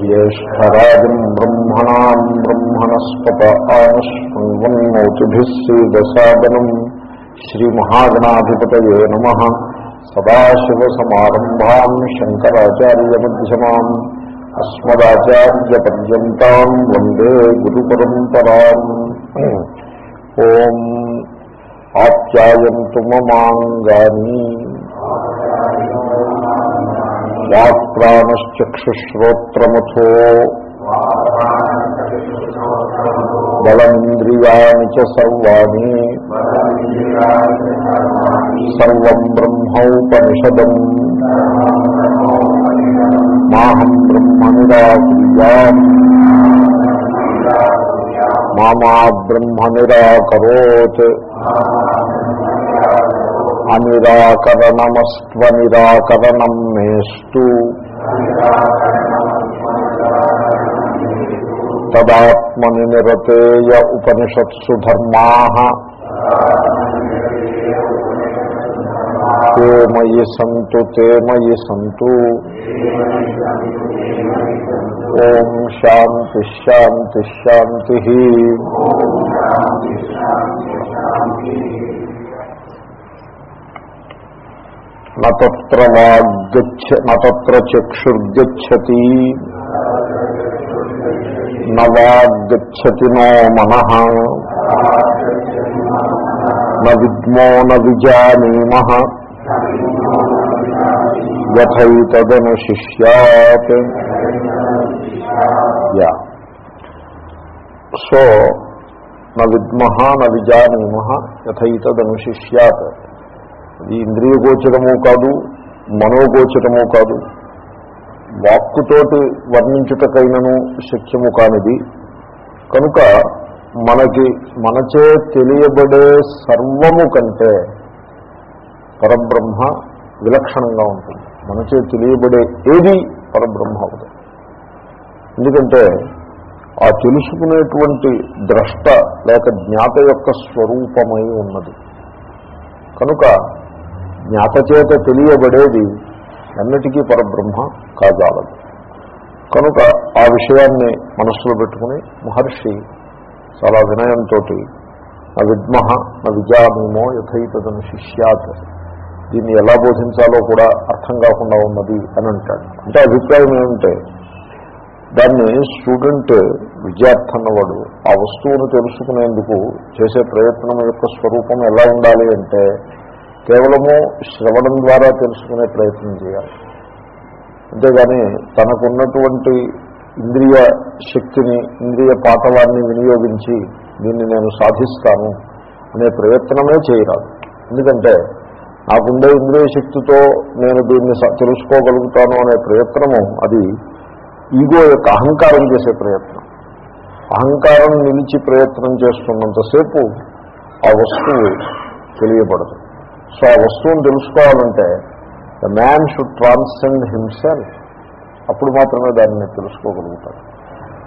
ज्येष्ठराजम् ब्रह्मणाम् ब्रह्मणस्पत आनश्वन्वन्नोतिभिः सीदसादनम् श्रीमहागणाधिपतये नमः सदाशिवसमारम्भाम् शङ्कराचार्यमध्यमाम् अस्मदाचार्यपर्यन्ताम् वन्दे गुरुपरम्पराम् ॐ आप्यायन्तु ममाङ्गानि వాక్ప్రాణశ్చక్షుశ్రోత్రమథో బలమింద్రియాణి చ సర్వాణి సర్వం బ్రహ్మోపనిషదం మాహం బ్రహ్మ నిరాకుర్యాం మామా బ్రహ్మ నిరాకరోత్ అనిరాకరణమస్వ నిరాకరణం మేస్తు. తదాత్మని నిరతేయ ఉపనిషత్సు ధర్మా. తే మయి సంతు తే మయి సంతు. ఓం శాంతి శాంతి శాంతి. నత్ర వాగ్గచ్చ నత్ర చక్షుర్గచ్చతి నవాగ్గచ్చతి నో మన న విద్మో న విజానీమ యథైతదను శిష్యాత్ యా సో న విద్మహ న విజానీమ యథైతదను శిష్యాత్ అది ఇంద్రియగోచరము కాదు మనోగోచరము కాదు. వాక్కుతోటి వర్ణించుటకైనను శక్యము కానిది. కనుక మనకి మనచే తెలియబడే సర్వము కంటే పరబ్రహ్మ విలక్షణంగా ఉంటుంది. మనచే తెలియబడే ఏది పరబ్రహ్మ అవుతుంది ఎందుకంటే ఆ తెలుసుకునేటువంటి ద్రష్ట లేక జ్ఞాత యొక్క స్వరూపమై ఉన్నది. కనుక జ్ఞాతచేత తెలియబడేది ఎన్నటికీ పరబ్రహ్మ కాజాలదు. కనుక ఆ విషయాన్ని మనస్సులో పెట్టుకుని మహర్షి చాలా వినయంతో నా విద్మహ నా విజామీమో యథైతను శిష్యాత్ దీన్ని ఎలా బోధించాలో కూడా అర్థం కాకుండా ఉన్నది అని అంటాడు. అంటే అభిప్రాయం ఏమంటే దాన్ని స్టూడెంట్ విద్యార్థి అన్నవాడు ఆ వస్తువును తెలుసుకునేందుకు చేసే ప్రయత్నం యొక్క స్వరూపం ఎలా ఉండాలి అంటే కేవలము శ్రవణం ద్వారా తెలుసుకునే ప్రయత్నం చేయాలి. అంతేగాని తనకున్నటువంటి ఇంద్రియ శక్తిని ఇంద్రియ పాఠవాన్ని వినియోగించి దీన్ని నేను సాధిస్తాను అనే ప్రయత్నమే చేయరాదు. ఎందుకంటే నాకుండే ఇంద్రియ శక్తితో నేను దీన్ని తెలుసుకోగలుగుతాను అనే ప్రయత్నము అది ఈగో యొక్క అహంకారం చేసే ప్రయత్నం. అహంకారం నిలిచి ప్రయత్నం చేస్తున్నంతసేపు ఆ వస్తువు తెలియబడదు. సో ఆ వస్తువును తెలుసుకోవాలంటే the man should transcend himself అప్పుడు మాత్రమే దాన్ని తెలుసుకోగలుగుతాడు.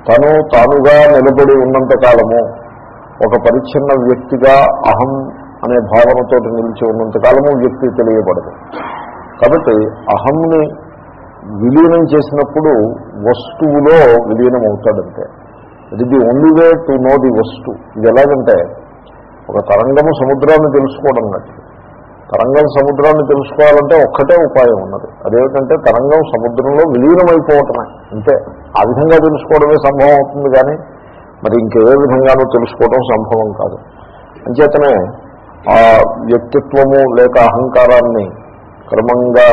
తను తానుగా నిలబడి ఉన్నంత కాలము ఒక పరిచ్ఛిన్న వ్యక్తిగా అహం అనే భావనతో నిలిచి ఉన్నంత కాలము వ్యక్తి తెలియబడదు. కాబట్టి అహంని విలీనం చేసినప్పుడు వస్తువులో విలీనం అవుతాడంతే ఇది the only way to know the వస్తు ఇది ఎలాగంటే ఒక తరంగము సముద్రాన్ని తెలుసుకోవడం నటి తరంగం సముద్రాన్ని తెలుసుకోవాలంటే ఒక్కటే ఉపాయం ఉన్నది. అదేమిటంటే తరంగం సముద్రంలో విలీనమైపోవటమే. అంతే. ఆ విధంగా తెలుసుకోవడమే సంభవం అవుతుంది కానీ మరి ఇంకే విధంగానూ తెలుసుకోవడం సంభవం కాదు. అంచేతనే ఆ వ్యక్తిత్వము లేక అహంకారాన్ని క్రమంగా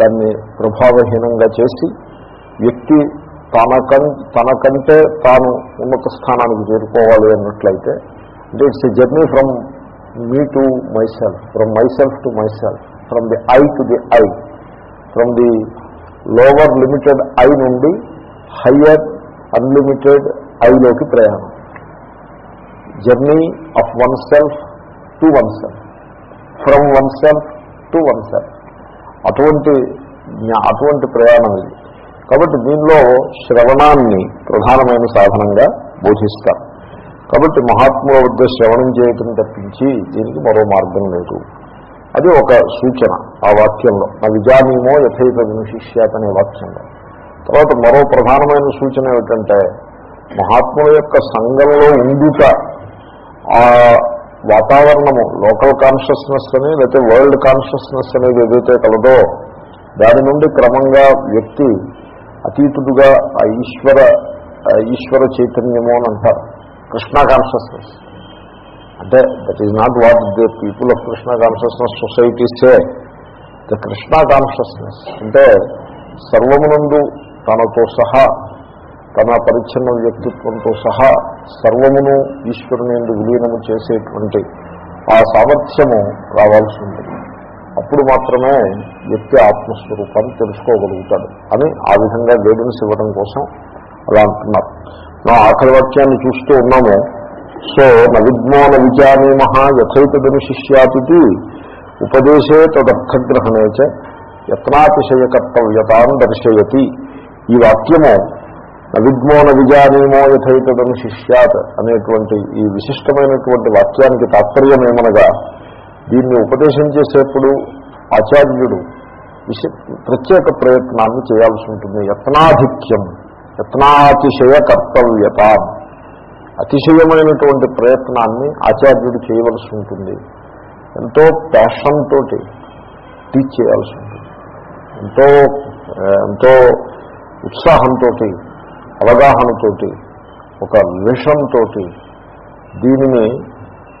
దాన్ని ప్రభావహీనంగా చేసి వ్యక్తి తనకం తనకంటే తాను ఉన్నత స్థానానికి చేరుకోవాలి అన్నట్లయితే అంటే it's a journey from me to myself from myself to myself from the I to the I from the lower limited I నుండి హయ్యర్ అన్లిమిటెడ్ ఐలోకి ప్రయాణం. Journey of oneself to oneself from oneself to oneself అటువంటి అటువంటి ప్రయాణం ఇది. కాబట్టి దీనిలో శ్రవణాన్ని ప్రధానమైన సాధనంగా బోధిస్తారు. కాబట్టి మహాత్ముల వద్ద శ్రవణం చేయటం తప్పించి దీనికి మరో మార్గం లేదు. అది ఒక సూచన ఆ వాక్యంలో. నా విజానీమో యథైత శిష్యాత్ అనే వాక్యంలో. తర్వాత మరో ప్రధానమైన సూచన ఏమిటంటే మహాత్ముల యొక్క సంఘంలో ఉండుట ఆ వాతావరణము లోకల్ కాన్షియస్నెస్ అని లేకపోతే వరల్డ్ కాన్షియస్నెస్ అనేది ఏదైతే కలదో దాని నుండి క్రమంగా వ్యక్తి అతీతుడుగా ఆ ఈశ్వర ఈశ్వర చైతన్యము అని అంటారు. కృష్ణ కాన్షియస్నెస్ అంటే that is not what the people of Krishna consciousness సొసైటీసే the Krishna consciousness అంటే సర్వమునందు తనతో సహా తన పరిచ్ఛిన్న వ్యక్తిత్వంతో సహా సర్వమును ఈశ్వరుని ఎందు విలీనము చేసేటువంటి ఆ సామర్థ్యము రావాల్సి ఉంటుంది. అప్పుడు మాత్రమే వ్యక్తి ఆత్మస్వరూపాన్ని తెలుసుకోగలుగుతాడు అని ఆ విధంగా గైడెన్స్ ఇవ్వడం కోసం అలా అంటున్నారు. నా ఆఖరి వాక్యాన్ని చూస్తూ ఉన్నాము. సో నవిజ్ఞాన విచారీమహ యథైతదని శిష్యాతి ఉపదేశే తదర్థగ్రహణే చ యత్నాతిశయ దర్శయతి. ఈ వాక్యము నవిద్మోన విజానీమో యథైతదను శిష్యాత్ అనేటువంటి ఈ విశిష్టమైనటువంటి వాక్యానికి తాత్పర్యం ఏమనగా దీన్ని ఉపదేశం చేసేప్పుడు ఆచార్యుడు విశ ప్రత్యేక ప్రయత్నాన్ని చేయాల్సి ఉంటుంది. యత్నాధిక్యం. యత్నాతిశయ కర్తవ్యత అతిశయమైనటువంటి ప్రయత్నాన్ని ఆచార్యుడు చేయవలసి ఉంటుంది. ఎంతో ప్యాషన్ తోటి టీచ్ చేయాల్సి ఉంటుంది. ఎంతో ఎంతో ఉత్సాహంతో అవగాహనతోటి ఒక విషంతో దీనిని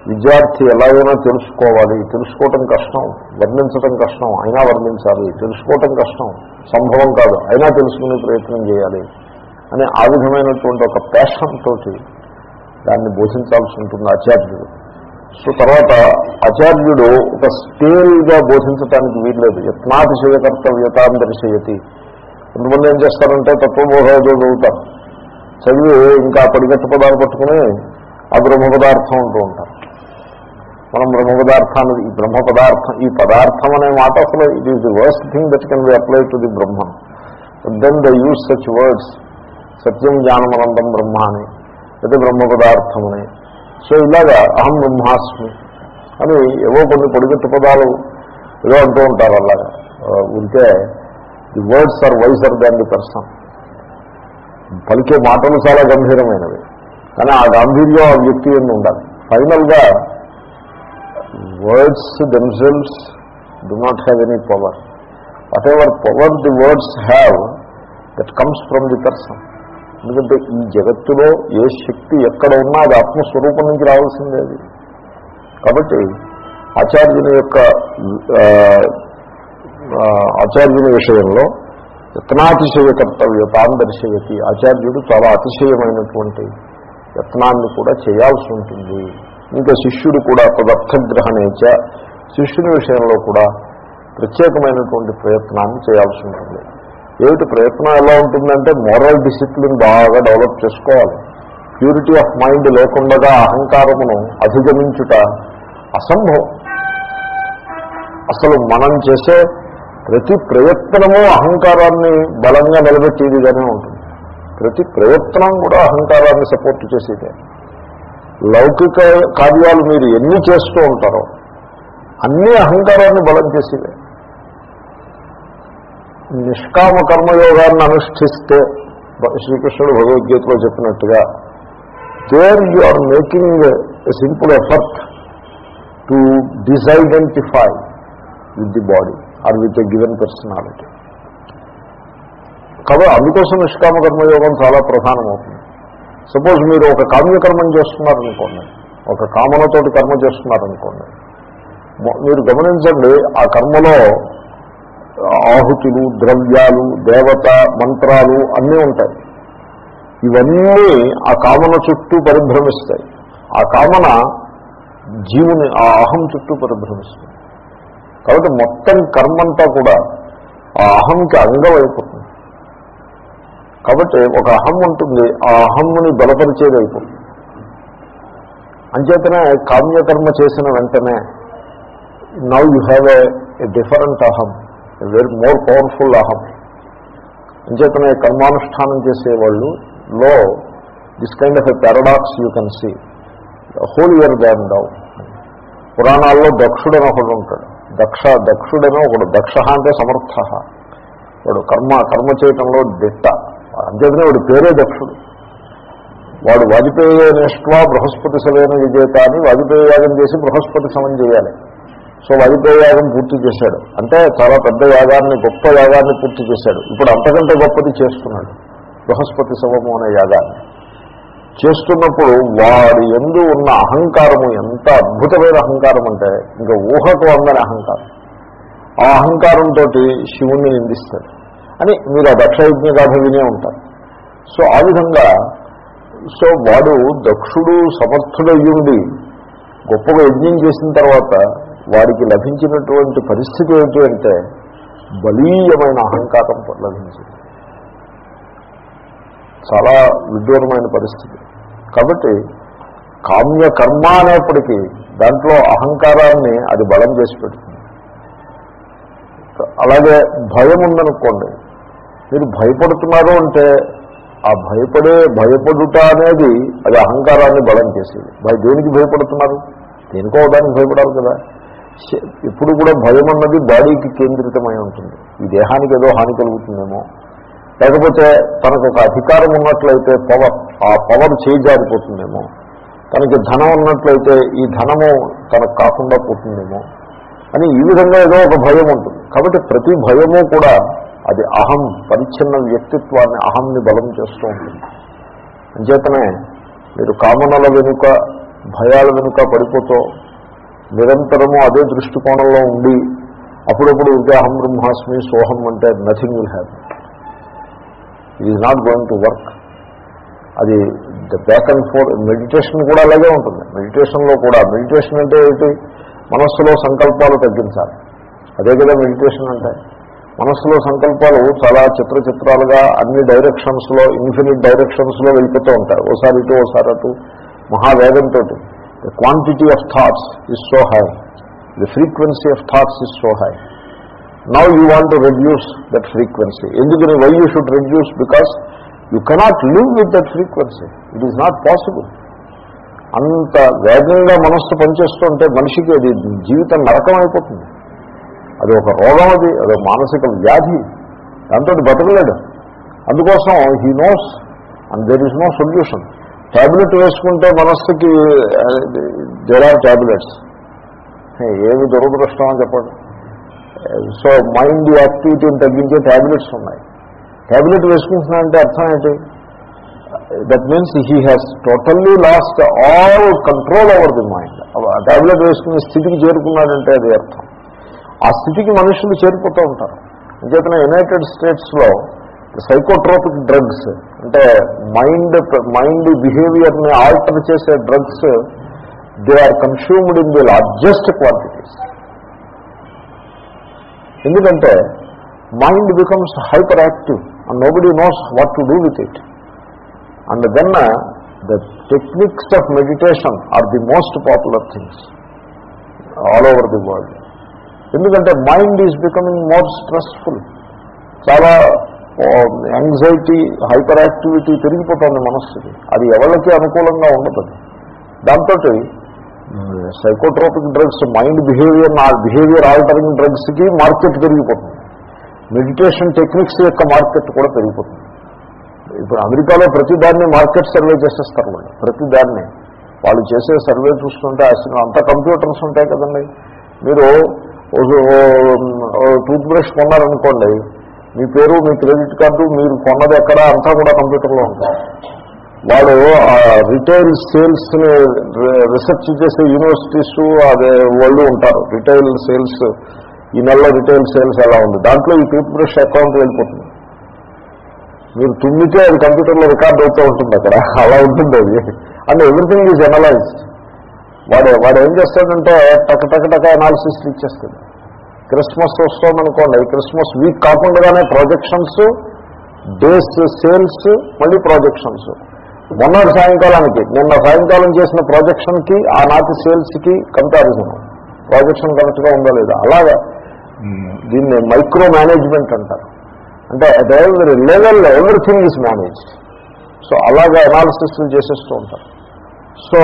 విద్యార్థి ఎలాగైనా తెలుసుకోవాలి. తెలుసుకోవటం కష్టం వర్ణించటం కష్టం అయినా వర్ణించాలి. తెలుసుకోవటం కష్టం సంభవం కాదు. అయినా తెలుసుకునే ప్రయత్నం చేయాలి. అని ఆ విధమైనటువంటి ఒక ప్యాషన్ తోటి దాన్ని బోధించాల్సి ఉంటుంది ఆచార్యుడు. సో తర్వాత ఆచార్యుడు ఒక స్టేల్గా బోధించటానికి వీల్లేదు. యత్నాతిశయ కర్తవ్యతాం దర్శయతి కొంతమంది ఏం చేస్తారంటే తత్వబోధ చదువుతారు. చదివి ఇంకా పడిగట్టు పదాలు పట్టుకుని ఆ బ్రహ్మ పదార్థం అంటూ ఉంటారు. మనం బ్రహ్మ పదార్థాన్ని ఈ బ్రహ్మ పదార్థం ఈ పదార్థం అనే మాట అసలు it is the worst thing that can be apply to the Brahma then the use such words సత్యం జ్ఞానమనందం బ్రహ్మ అని లేదా బ్రహ్మ పదార్థం అని సో ఇలాగా అహం బ్రహ్మాస్మి అని ఏవో కొన్ని పొడిగట్టు పదాలు ఏదో అంటూ ఉంటారు అలాగా. ఉంటే the words are wiser than the person. పలికే మాటలు చాలా గంభీరమైనవి. కానీ ఆ గాంభీర్యం ఆ వ్యక్తి ఏమి ఉండాలి. ఫైనల్గా words themselves do not have any power whatever power the words have that comes from the person ఎందుకంటే ఈ జగత్తులో ఏ శక్తి ఎక్కడ ఉన్నా అది ఆత్మస్వరూపం నుంచి రావాల్సిందే అది. కాబట్టి ఆచార్యుని యొక్క ఆచార్యుని విషయంలో యత్నాతిశయ కర్తవ్యతాన్ని దర్శయతి. ఆచార్యుడు చాలా అతిశయమైనటువంటి యత్నాన్ని కూడా చేయాల్సి ఉంటుంది. ఇంకా శిష్యుడు కూడా తదర్థగ్రహణేచ శిష్యుని విషయంలో కూడా ప్రత్యేకమైనటువంటి ప్రయత్నాన్ని చేయాల్సి ఉంటుంది. ఏమిటి ప్రయత్నం ఎలా ఉంటుందంటే మోరల్ డిసిప్లిన్ బాగా డెవలప్ చేసుకోవాలి. ప్యూరిటీ ఆఫ్ మైండ్ లేకుండా అహంకారమును అధిగమించుట అసంభవం. అసలు మనం చేసే ప్రతి ప్రయత్నము అహంకారాన్ని బలంగా నిలబెట్టేదిగానే ఉంటుంది. ప్రతి ప్రయత్నం కూడా అహంకారాన్ని సపోర్ట్ చేసేదే. లౌకిక కార్యాలు మీరు ఎన్ని చేస్తూ ఉంటారో అన్ని అహంకారాన్ని బలం చేసేవే నిష్కామ కర్మయోగాన్ని అనుష్ఠిస్తే శ్రీకృష్ణుడు భగవద్గీతలో చెప్పినట్టుగా there you are making a simple effort to disidentify with the body or with a given personality కాబట్టి అందుకోసం నిష్కామ కర్మయోగం చాలా ప్రధానమవుతుంది. సపోజ్ మీరు ఒక కామ్యకర్మం చేస్తున్నారనుకోండి ఒక కామనతోటి కర్మ చేస్తున్నారనుకోండి మీరు గమనించండి ఆ కర్మలో ఆహుతులు ద్రవ్యాలు దేవత మంత్రాలు అన్నీ ఉంటాయి. ఇవన్నీ ఆ కామన చుట్టూ పరిభ్రమిస్తాయి. ఆ కామన జీవుని ఆ అహం చుట్టూ పరిభ్రమిస్తుంది. కాబట్టి మొత్తం కర్మంతా కూడా ఆ అహంకి అంగం అయిపోతుంది కాబట్టి ఒక అహం ఉంటుంది ఆ అహమ్ముని బలపరిచేది అయిపోతుంది అంచేతనే కామ్యకర్మ చేసిన వెంటనే now you have a different అహం. వెరీ మోర్ పవర్ఫుల్ అహం అంచేతనే కర్మానుష్ఠానం చేసేవాళ్ళు లో this kind of a paradox you can see whole year than dough పురాణాల్లో దక్షుడని ఒకడు ఉంటాడు. దక్ష దక్షుడని ఒకడు. దక్ష అంటే సమర్థ వాడు కర్మ కర్మ చేయటంలో దిట్ట. అంచేతనే వాడు పేరే దక్షుడు. వాడు వాజపేయ నిష్ఠ బృహస్పతి సలైన విజేత అని వాజపేయ యాగం చేసి బృహస్పతి సమం చేయాలి. సో వాజపేయ యాగం పూర్తి చేశాడు. అంటే చాలా పెద్ద యాగాన్ని గొప్ప యాగాన్ని పూర్తి చేశాడు. ఇప్పుడు అంతకంటే గొప్పది చేస్తున్నాడు. బృహస్పతి సమము అనే యాగాన్ని. చేస్తున్నప్పుడు వాడి ఎందు ఉన్న అహంకారము ఎంత అద్భుతమైన అహంకారం అంటే ఇంకా ఊహకు అందని అహంకారం. ఆ అహంకారంతో శివుణ్ణి నిందిస్తాడు. అని మీరు ఆ దక్షయజ్ఞ గాథ వినే ఉంటారు. సో ఆ విధంగా సో వాడు దక్షుడు సమర్థుడయ్యుండి గొప్పగా యజ్ఞం చేసిన తర్వాత వాడికి లభించినటువంటి పరిస్థితి ఏంటి అంటే బలీయమైన అహంకారం లభించింది. చాలా విడ్డూరమైన పరిస్థితి. కాబట్టి కామ్య కర్మ అనేప్పటికీ దాంట్లో అహంకారాన్ని అది బలం చేసి పెడుతుంది. అలాగే భయం ఉందనుకోండి మీరు భయపడుతున్నారు అంటే ఆ భయపడే భయపడుట అనేది అది అహంకారాన్ని బలం చేసేది. భయ దేనికి భయపడుతున్నారు? దేనికో దానికి భయపడాలి కదా. ఇప్పుడు కూడా భయం అన్నది బాడీకి కేంద్రితమై ఉంటుంది. ఈ దేహానికి ఏదో హాని కలుగుతుందేమో. లేకపోతే తనకు ఒక అధికారం ఉన్నట్లయితే పవర్ ఆ పవర్ చేజారిపోతుందేమో. తనకి ధనం ఉన్నట్లయితే ఈ ధనము తనకు కాకుండా పోతుందేమో. అని ఈ విధంగా ఏదో ఒక భయం ఉంటుంది. కాబట్టి ప్రతి భయము కూడా అది అహం పరిచ్ఛిన్న వ్యక్తిత్వాన్ని అహంని బలం చేస్తూ ఉంటుంది. అంచేతనే మీరు కామనల వెనుక భయాల వెనుక పడిపోతూ నిరంతరము అదే దృష్టికోణంలో ఉండి అప్పుడప్పుడు ఉంటే అహం బ్రహ్మాస్మి సోహం అంటే nothing will happy it is not going to work అది బ్యాక్ అండ్ ఫోర్ మెడిటేషన్ కూడా అలాగే ఉంటుంది. మెడిటేషన్లో కూడా మెడిటేషన్ అంటే ఏంటి? మనస్సులో సంకల్పాలు తగ్గించాలి. అదే కదా మెడిటేషన్ అంటే. మనస్సులో సంకల్పాలు చాలా చిత్ర చిత్రాలుగా అన్ని డైరెక్షన్స్లో ఇన్ఫినిట్ డైరెక్షన్స్లో వెళ్ళిపోతూ ఉంటాయి. ఓసారి ఇటు ఓసారి అటు. మహావేగంతో the quantity of thoughts is so high the frequency of thoughts is so high now you want to reduce that frequency ఎందుకని why you should reduce because you cannot live with that frequency it is not possible అంత వేగంగా మనస్సు పనిచేస్తుంటే మనిషికి అది జీవితం నరకం అయిపోతుంది. అది ఒక రోగం అది అది మానసిక వ్యాధి. దాంతో బతకలేడు. అందుకోసం he knows and there is no solution tablet వేసుకుంటే మనస్సుకి దేర్ ఆర్ ట్యాబ్లెట్స్ ఏమి దురదృష్టం అని చెప్పండి. సో మైండ్ యాక్టివిటీని తగ్గించే ట్యాబ్లెట్స్ ఉన్నాయి. ట్యాబ్లెట్ వేసుకుంటున్నానంటే అర్థం ఏంటి? That means he has totally lost all control over the mind tablet వేసుకునే స్థితికి చేరుకున్నాడంటే అది అర్థం. ఆ స్థితికి మనుషులు చేరిపోతూ ఉంటారు. అంచేతన యునైటెడ్ స్టేట్స్లో సైకోట్రోపిక్ డ్రగ్స్ అంటే మైండ్ మైండ్ బిహేవియర్ని ఆల్టర్ చేసే drugs they are consumed in the largest quantities ఎందుకంటే mind becomes hyper active and nobody knows what to do with it and then the techniques of meditation are the most popular things all over the world ఎందుకంటే mind is becoming more stressful చాలా anxiety hyper activity పెరిగిపోతుంది మనస్సుకి అది ఎవరికి అనుకూలంగా ఉండదు దాంతో psychotropic drugs mind behaviour behaviour altering డ్రగ్స్కి మార్కెట్ పెరిగిపోతుంది మెడిటేషన్ టెక్నిక్స్ యొక్క మార్కెట్ కూడా పెరిగిపోతుంది ఇప్పుడు అమెరికాలో ప్రతిదాన్ని మార్కెట్ సర్వే చేసేస్తారు వాళ్ళు ప్రతిదాన్ని వాళ్ళు చేసే సర్వే చూస్తుంటే అసలు అంత కంప్యూటర్స్ ఉంటాయి కదండి మీరు టూత్ బ్రష్ కొన్నారనుకోండి మీ పేరు మీ క్రెడిట్ కార్డు మీరు కొన్నది ఎక్కడ అంతా కూడా కంప్యూటర్లో ఉంటుంది వాడు రిటైల్ సేల్స్ని రీసెర్చ్ చేసే యూనివర్సిటీస్ అదే వాళ్ళు ఉంటారు. రిటైల్ సేల్స్ ఈ నెలలో రిటైల్ సేల్స్ ఎలా ఉంది? దాంట్లో ఈ టూత్ బ్రష్ అకౌంట్ వెళ్ళిపోతుంది. మీరు తుమ్మితే అది కంప్యూటర్లో రికార్డ్ అవుతూ ఉంటుంది అక్కడ. అలా ఉంటుంది అది. అండ్ ఎవ్రీథింగ్ ఈజ్ అనలైజ్డ్ వాడు వాడు ఏం చేస్తాడంటే టక టక టక అనాలిసిస్ ఇచ్చేస్తాడు. క్రిస్మస్ వస్తుందనుకోండి క్రిస్మస్ వీక్ కాకుండానే ప్రాజెక్షన్స్ డేస్ సేల్స్ మళ్ళీ ప్రాజెక్షన్స్ మొన్న సాయంకాలానికి నిన్న సాయంకాలం చేసిన ప్రాజెక్షన్కి ఆనాటి సేల్స్కి కంపారిజన్ ప్రాజెక్షన్ కరెక్ట్గా ఉందా లేదా? అలాగా. దీన్ని మైక్రో మేనేజ్మెంట్ అంటారు. అంటే at every level everything is managed so అలాగా అనాలిసిస్ చేసేస్తూ ఉంటారు. సో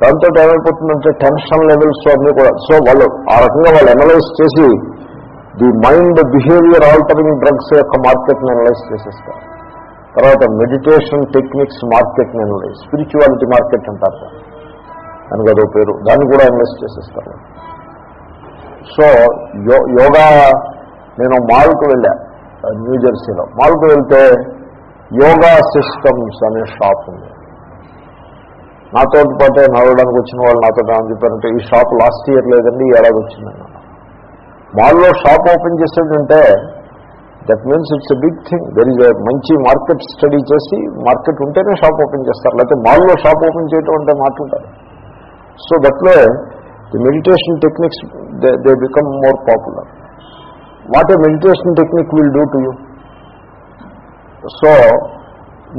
దాంతో ఏమైపోతుందంటే టెన్షన్ లెవెల్స్ అన్నీ కూడా. సో వాళ్ళు ఆ రకంగా వాళ్ళు అనలైజ్ చేసి the mind behaviour altering drugs యొక్క మార్కెట్ని అనలైజ్ చేసేస్తారు. తర్వాత మెడిటేషన్ టెక్నిక్స్ మార్కెట్ని అనలైజ్ స్పిరిచువాలిటీ మార్కెట్ అంటారు దానికి అదో పేరు. దాన్ని కూడా అనలైజ్ చేసేస్తారు. సో యో యోగా నేను మాల్కు వెళ్ళా న్యూజెర్సీలో మాల్కు వెళ్తే యోగా సిస్టమ్స్ అనే షాప్ ఉంది. నాతో పాటే నడవడానికి వచ్చిన వాళ్ళు నాతో ఏమని చెప్పారంటే ఈ షాప్ లాస్ట్ ఇయర్ లేదండి ఈ ఏడాది వచ్చిందన్న మాల్లో shop open చేసేటంటే that means it's a big thing there is మంచి మార్కెట్ స్టడీ చేసి మార్కెట్ ఉంటేనే షాప్ ఓపెన్ చేస్తారు. లేకపోతే మాల్లో షాప్ ఓపెన్ చేయటం అంటే మాట్లాడారు so దట్లో the meditation techniques they become more popular what a meditation technique will do to you so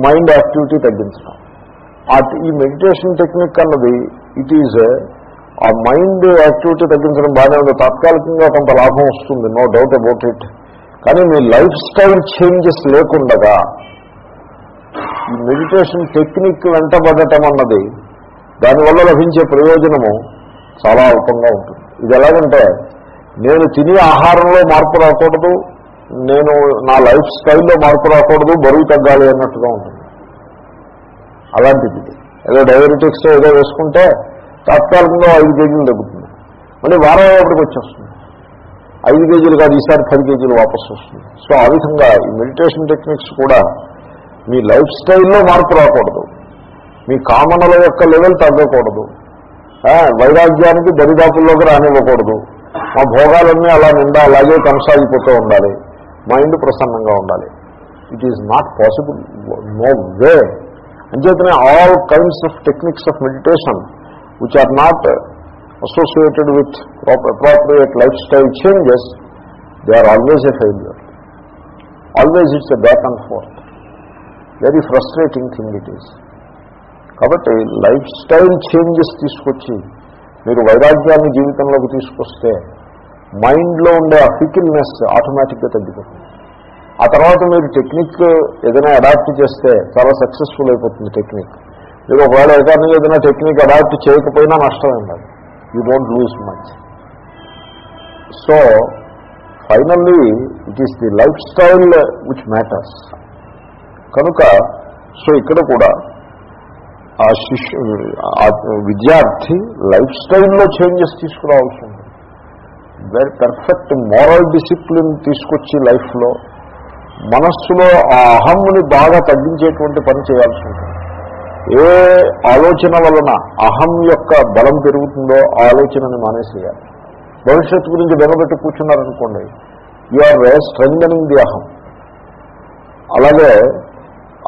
mind activity తగ్గించడం ఈ మెడిటేషన్ టెక్నిక్ అన్నది ఇట్ ఈజ్ ఆ మైండ్ యాక్టివిటీ తగ్గించడం బాగానే ఉంది. తాత్కాలికంగా కొంత లాభం వస్తుంది నో డౌట్ అబౌట్ ఇట్ కానీ మీ లైఫ్ స్టైల్ చేంజెస్ లేకుండగా ఈ మెడిటేషన్ టెక్నిక్ వెంటబడటం అన్నది దానివల్ల లభించే ప్రయోజనము చాలా అల్పంగా ఉంటుంది. ఇది ఎలాగంటే నేను తినే ఆహారంలో మార్పు రాకూడదు నేను నా లైఫ్ స్టైల్లో మార్పు రాకూడదు బరువు తగ్గాలి అన్నట్టుగా ఉంటుంది. అలాంటిది. ఏదో డయాబెటిక్స్ ఏదో వేసుకుంటే తాత్కాలికంగా ఐదు కేజీలు తగ్గుతుంది. మళ్ళీ వారం అయ్యేప్పటికి వచ్చేస్తుంది. ఐదు కేజీలు కాదు ఈసారి పది కేజీలు వాపసు వస్తుంది. సో ఆ విధంగా ఈ మెడిటేషన్ టెక్నిక్స్ కూడా మీ లైఫ్ స్టైల్లో మార్పు రాకూడదు. మీ కామనల యొక్క లెవెల్ తగ్గకూడదు. వైరాగ్యానికి దరిదాపుల్లోకి రానివ్వకూడదు. మా భోగాలన్నీ అలా నిండా అలాగే కొనసాగిపోతూ ఉండాలి. మైండ్ ప్రసన్నంగా ఉండాలి. It is not possible no way అంచేతనే all kinds of techniques of meditation which are not associated with appropriate life style changes they are always a failure always it's a back and forth very frustrating thing it is కాబట్టి life style changes తీసుకొచ్చి మీరు వైరాగ్యాన్ని జీవితంలోకి తీసుకొస్తే మైండ్లో ఉండే ఆ fickleness ఆటోమేటిక్గా తగ్గిపోతుంది. ఆ తర్వాత మీరు టెక్నిక్ ఏదైనా అడాప్ట్ చేస్తే చాలా సక్సెస్ఫుల్ అయిపోతుంది టెక్నిక్. మీరు ఒకవేళ ఏదైనా ఏదైనా టెక్నిక్ అడాప్ట్ చేయకపోయినా నష్టం ఉండదు you don't lose much so finally it is the life style which matters కనుక సో ఇక్కడ కూడా ఆ శిష్యు ఆ విద్యార్థి లైఫ్ స్టైల్లో చేంజెస్ తీసుకురావాల్సి ఉంది వెరీ పెర్ఫెక్ట్ మోరల్ డిసిప్లిన్ తీసుకొచ్చి లైఫ్లో మనస్సులో ఆ అహమ్ముని బాగా తగ్గించేటువంటి పని చేయాల్సి ఉంటుంది. ఏ ఆలోచన వలన అహం యొక్క బలం పెరుగుతుందో ఆ ఆలోచనని మానేసేయాలి. భవిష్యత్తు గురించి బెనబెట్టి కూర్చున్నారనుకోండి యూఆర్ స్ట్రెంగ్ ది అహం. అలాగే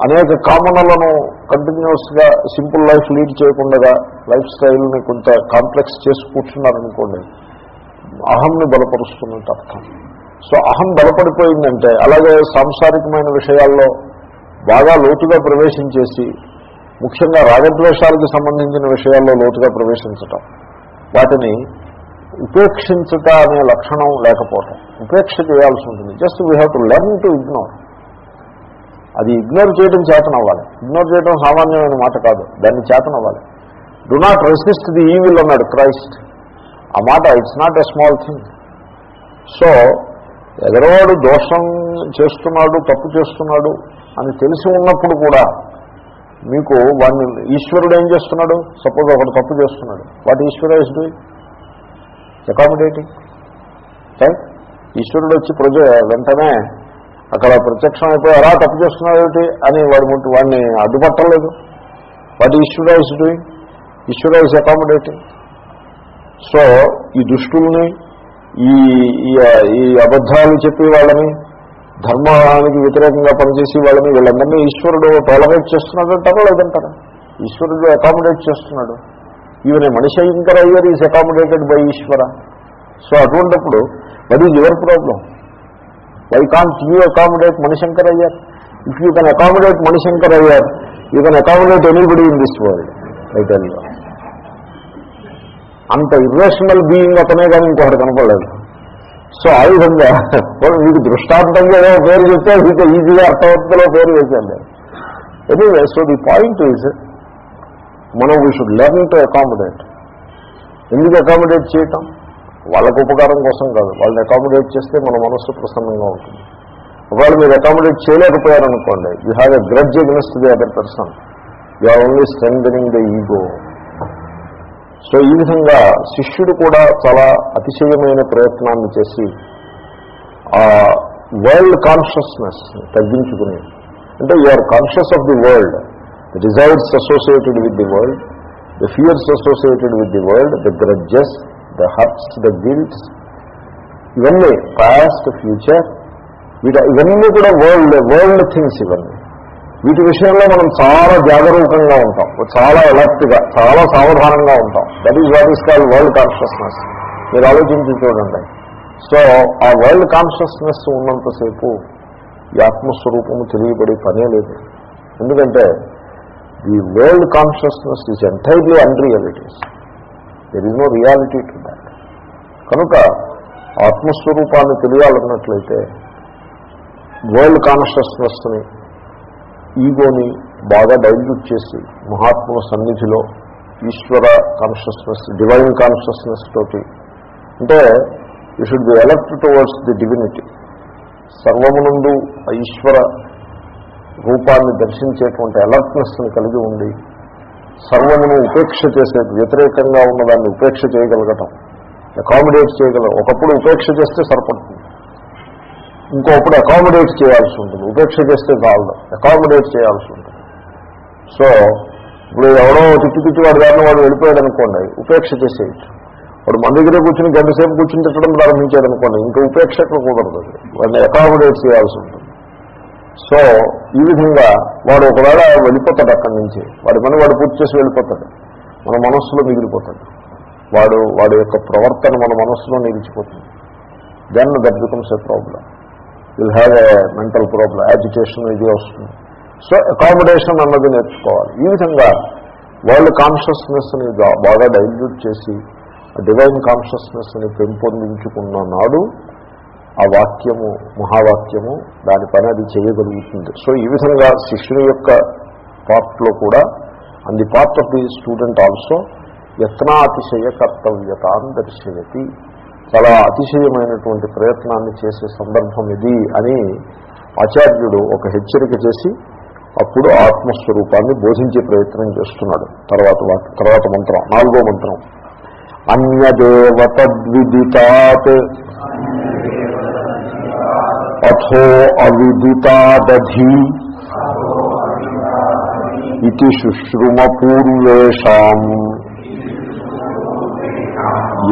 అనేక కామనలను కంటిన్యూస్గా సింపుల్ లైఫ్ లీడ్ చేయకుండా లైఫ్ స్టైల్ని కొంత కాంప్లెక్స్ చేసి కూర్చున్నారనుకోండి అహంని బలపరుస్తున్నట్టు అర్థం. సో అహం బలపడిపోయిందంటే అలాగే సాంసారికమైన విషయాల్లో బాగా లోతుగా ప్రవేశించేసి ముఖ్యంగా రాగద్వేషాలకు సంబంధించిన విషయాల్లో లోతుగా ప్రవేశించటం వాటిని ఉపేక్షించట అనే లక్షణం లేకపోవటం ఉపేక్ష చేయాల్సి ఉంటుంది. Just we have to learn to ignore అది ఇగ్నోర్ చేయడం చేతనవ్వాలి. ఇగ్నోర్ చేయడం సామాన్యమైన మాట కాదు. దాన్ని చేతనవ్వాలి. Do not resist the evil అన్నాడు క్రైస్ట్ ఆ మాట it's not a small thing so ఎదరవాడు దోషం చేస్తున్నాడు తప్పు చేస్తున్నాడు అని తెలిసి ఉన్నప్పుడు కూడా మీకు వాడిని ఈశ్వరుడు ఏం చేస్తున్నాడు? సపోజ్ ఒకడు తప్పు చేస్తున్నాడు. What Ishwara is doing? Accommodating right ఈశ్వరుడు వచ్చి ప్రజ వెంటనే అక్కడ ప్రత్యక్షం అయిపోయి అలా తప్పు చేస్తున్నాడు ఏమిటి? అని వాడి ముందు వాడిని అడ్డుపట్టలేదు. What Ishwara is doing? Ishwara is accommodating so ఈ దుష్టుల్ని ఈ ఈ- అబద్ధాలు చెప్పే వాళ్ళని ధర్మానికి వ్యతిరేకంగా పనిచేసి వాళ్ళని వీళ్ళందరినీ ఈశ్వరుడు టాలరేట్ చేస్తున్నాడు అంటారా లేదంటారా? ఈశ్వరుడు అకామిడేట్ చేస్తున్నాడు. Even Manishankar Aiyar is accommodated by Ishwara. So అటువంటిప్పుడు what is your problem why can't you accommodate Manishankar Aiyar? If you can accommodate Manishankar Aiyar you can accommodate anybody in this world I tell you అంత irrational being అతనే కానీ ఇంకొకటి కనపడలేదు. So ఆ విధంగా మీకు దృష్టాంతంగా ఏదో పేరు చెప్తే మీకు ఈజీగా అర్థవంతలో పేరు వేశాను anyway so the point is మనం we should learn to accommodate ఎందుకు అకామిడేట్ చేయటం? వాళ్ళకు ఉపకారం కోసం కాదు. వాళ్ళని అకామిడేట్ చేస్తే మన మనస్సు ప్రసన్నంగా ఉంటుంది. ఒకవేళ మీరు accommodate చేయలేకపోయారనుకోండి you have a grudge against the other person you are only strengthen the ego so ఈ విధంగా శిష్యుడు కూడా చాలా అతిశయమైన ప్రయత్నాన్ని చేసి ఆ వరల్డ్ కాన్షియస్నెస్ తగ్గించుకుని అంటే you're conscious of the world the desires associated with the world the fears associated with the world the grudges the hurts the guilts ఇవన్నీ పాస్ట్ ఫ్యూచర్ వీట ఇవన్నీ కూడా వరల్డ్ వరల్డ్ థింగ్స్ ఇవన్నీ. వీటి విషయంలో మనం చాలా జాగరూకంగా ఉంటాం. చాలా ఎలర్ట్గా చాలా సావధానంగా ఉంటాం. That is what is call world consciousness మీరు ఆలోచించి చూడండి. సో ఆ వరల్డ్ కాన్షియస్నెస్ ఉన్నంతసేపు ఈ ఆత్మస్వరూపము తెలియబడే పనే లేదు. ఎందుకంటే the world consciousness is entirely unrealities there is no reality to that కనుక ఆత్మస్వరూపాన్ని తెలియాలన్నట్లయితే వరల్డ్ కాన్షియస్నెస్ని ఈగోని బాగా డైల్యూట్ చేసి మహాత్ముల సన్నిధిలో ఈశ్వర కాన్షియస్నెస్ డివైన్ కాన్షియస్నెస్ తోటి. అంటే you should be elect towards the divinity సర్వమునందు ఈశ్వర రూపాన్ని దర్శించేటువంటి అలర్ట్నెస్ని కలిగి ఉండి సర్వమును ఉపేక్ష చేసే వ్యతిరేకంగా ఉన్నదాన్ని ఉపేక్ష చేయగలగటం. అకామిడేట్ చేయగలం ఒకప్పుడు ఉపేక్ష చేస్తే సరిపడుతుంది. ఇంకొకప్పుడు అకామిడేట్ చేయాల్సి ఉంటుంది. ఉపేక్ష చేస్తే చాలు అకామిడేట్ చేయాల్సి ఉంటుంది. సో ఇప్పుడు ఎవడో తిట్టి తిట్టి వాడు దాన్ని వాడు వెళ్ళిపోయాడు అనుకోండి ఉపేక్ష చేసేయచ్చు. వాడు మన దగ్గర కూర్చుని గంట సేపు కూర్చుని తిట్టడం ప్రారంభించాడు అనుకోండి ఇంకా ఉపేక్షకు కుదరదు వాడిని అకామిడేట్ చేయాల్సి ఉంటుంది. సో ఈ విధంగా వాడు ఒకవేళ వెళ్ళిపోతాడు అక్కడి నుంచి వాడి పని వాడు పూర్తి చేసి వెళ్ళిపోతాడు. మన మనస్సులో మిగిలిపోతాడు. వాడు వాడి యొక్క ప్రవర్తన మన మనస్సులో నిలిచిపోతుంది. Then that becomes a problem will have a mental problem agitation ఇది వస్తుంది సో అకామిడేషన్ అన్నది నేర్చుకోవాలి. ఈ విధంగా వరల్డ్ కాన్షియస్నెస్ని బాగా డైల్యూట్ చేసి డివైన్ కాన్షియస్నెస్ని పెంపొందించుకున్న నాడు ఆ వాక్యము మహావాక్యము దాని పని అది చేయగలుగుతుంది. సో ఈ విధంగా శిష్యుని యొక్క పార్ట్లో కూడా and the part of the student also యత్నాతిశయ కర్తవ్యతాన్ని దర్శయతి. చాలా అతిశయమైనటువంటి ప్రయత్నాన్ని చేసే సందర్భం ఇది అని ఆచార్యుడు ఒక హెచ్చరిక చేసి అప్పుడు ఆత్మస్వరూపాన్ని బోధించే ప్రయత్నం చేస్తున్నాడు. తర్వాత తర్వాత మంత్రం నాలుగో మంత్రం. అన్యదేవ తద్విదితాత్ అథో అవిదితాదధి ఇది శుశ్రుమపూర్వేషాం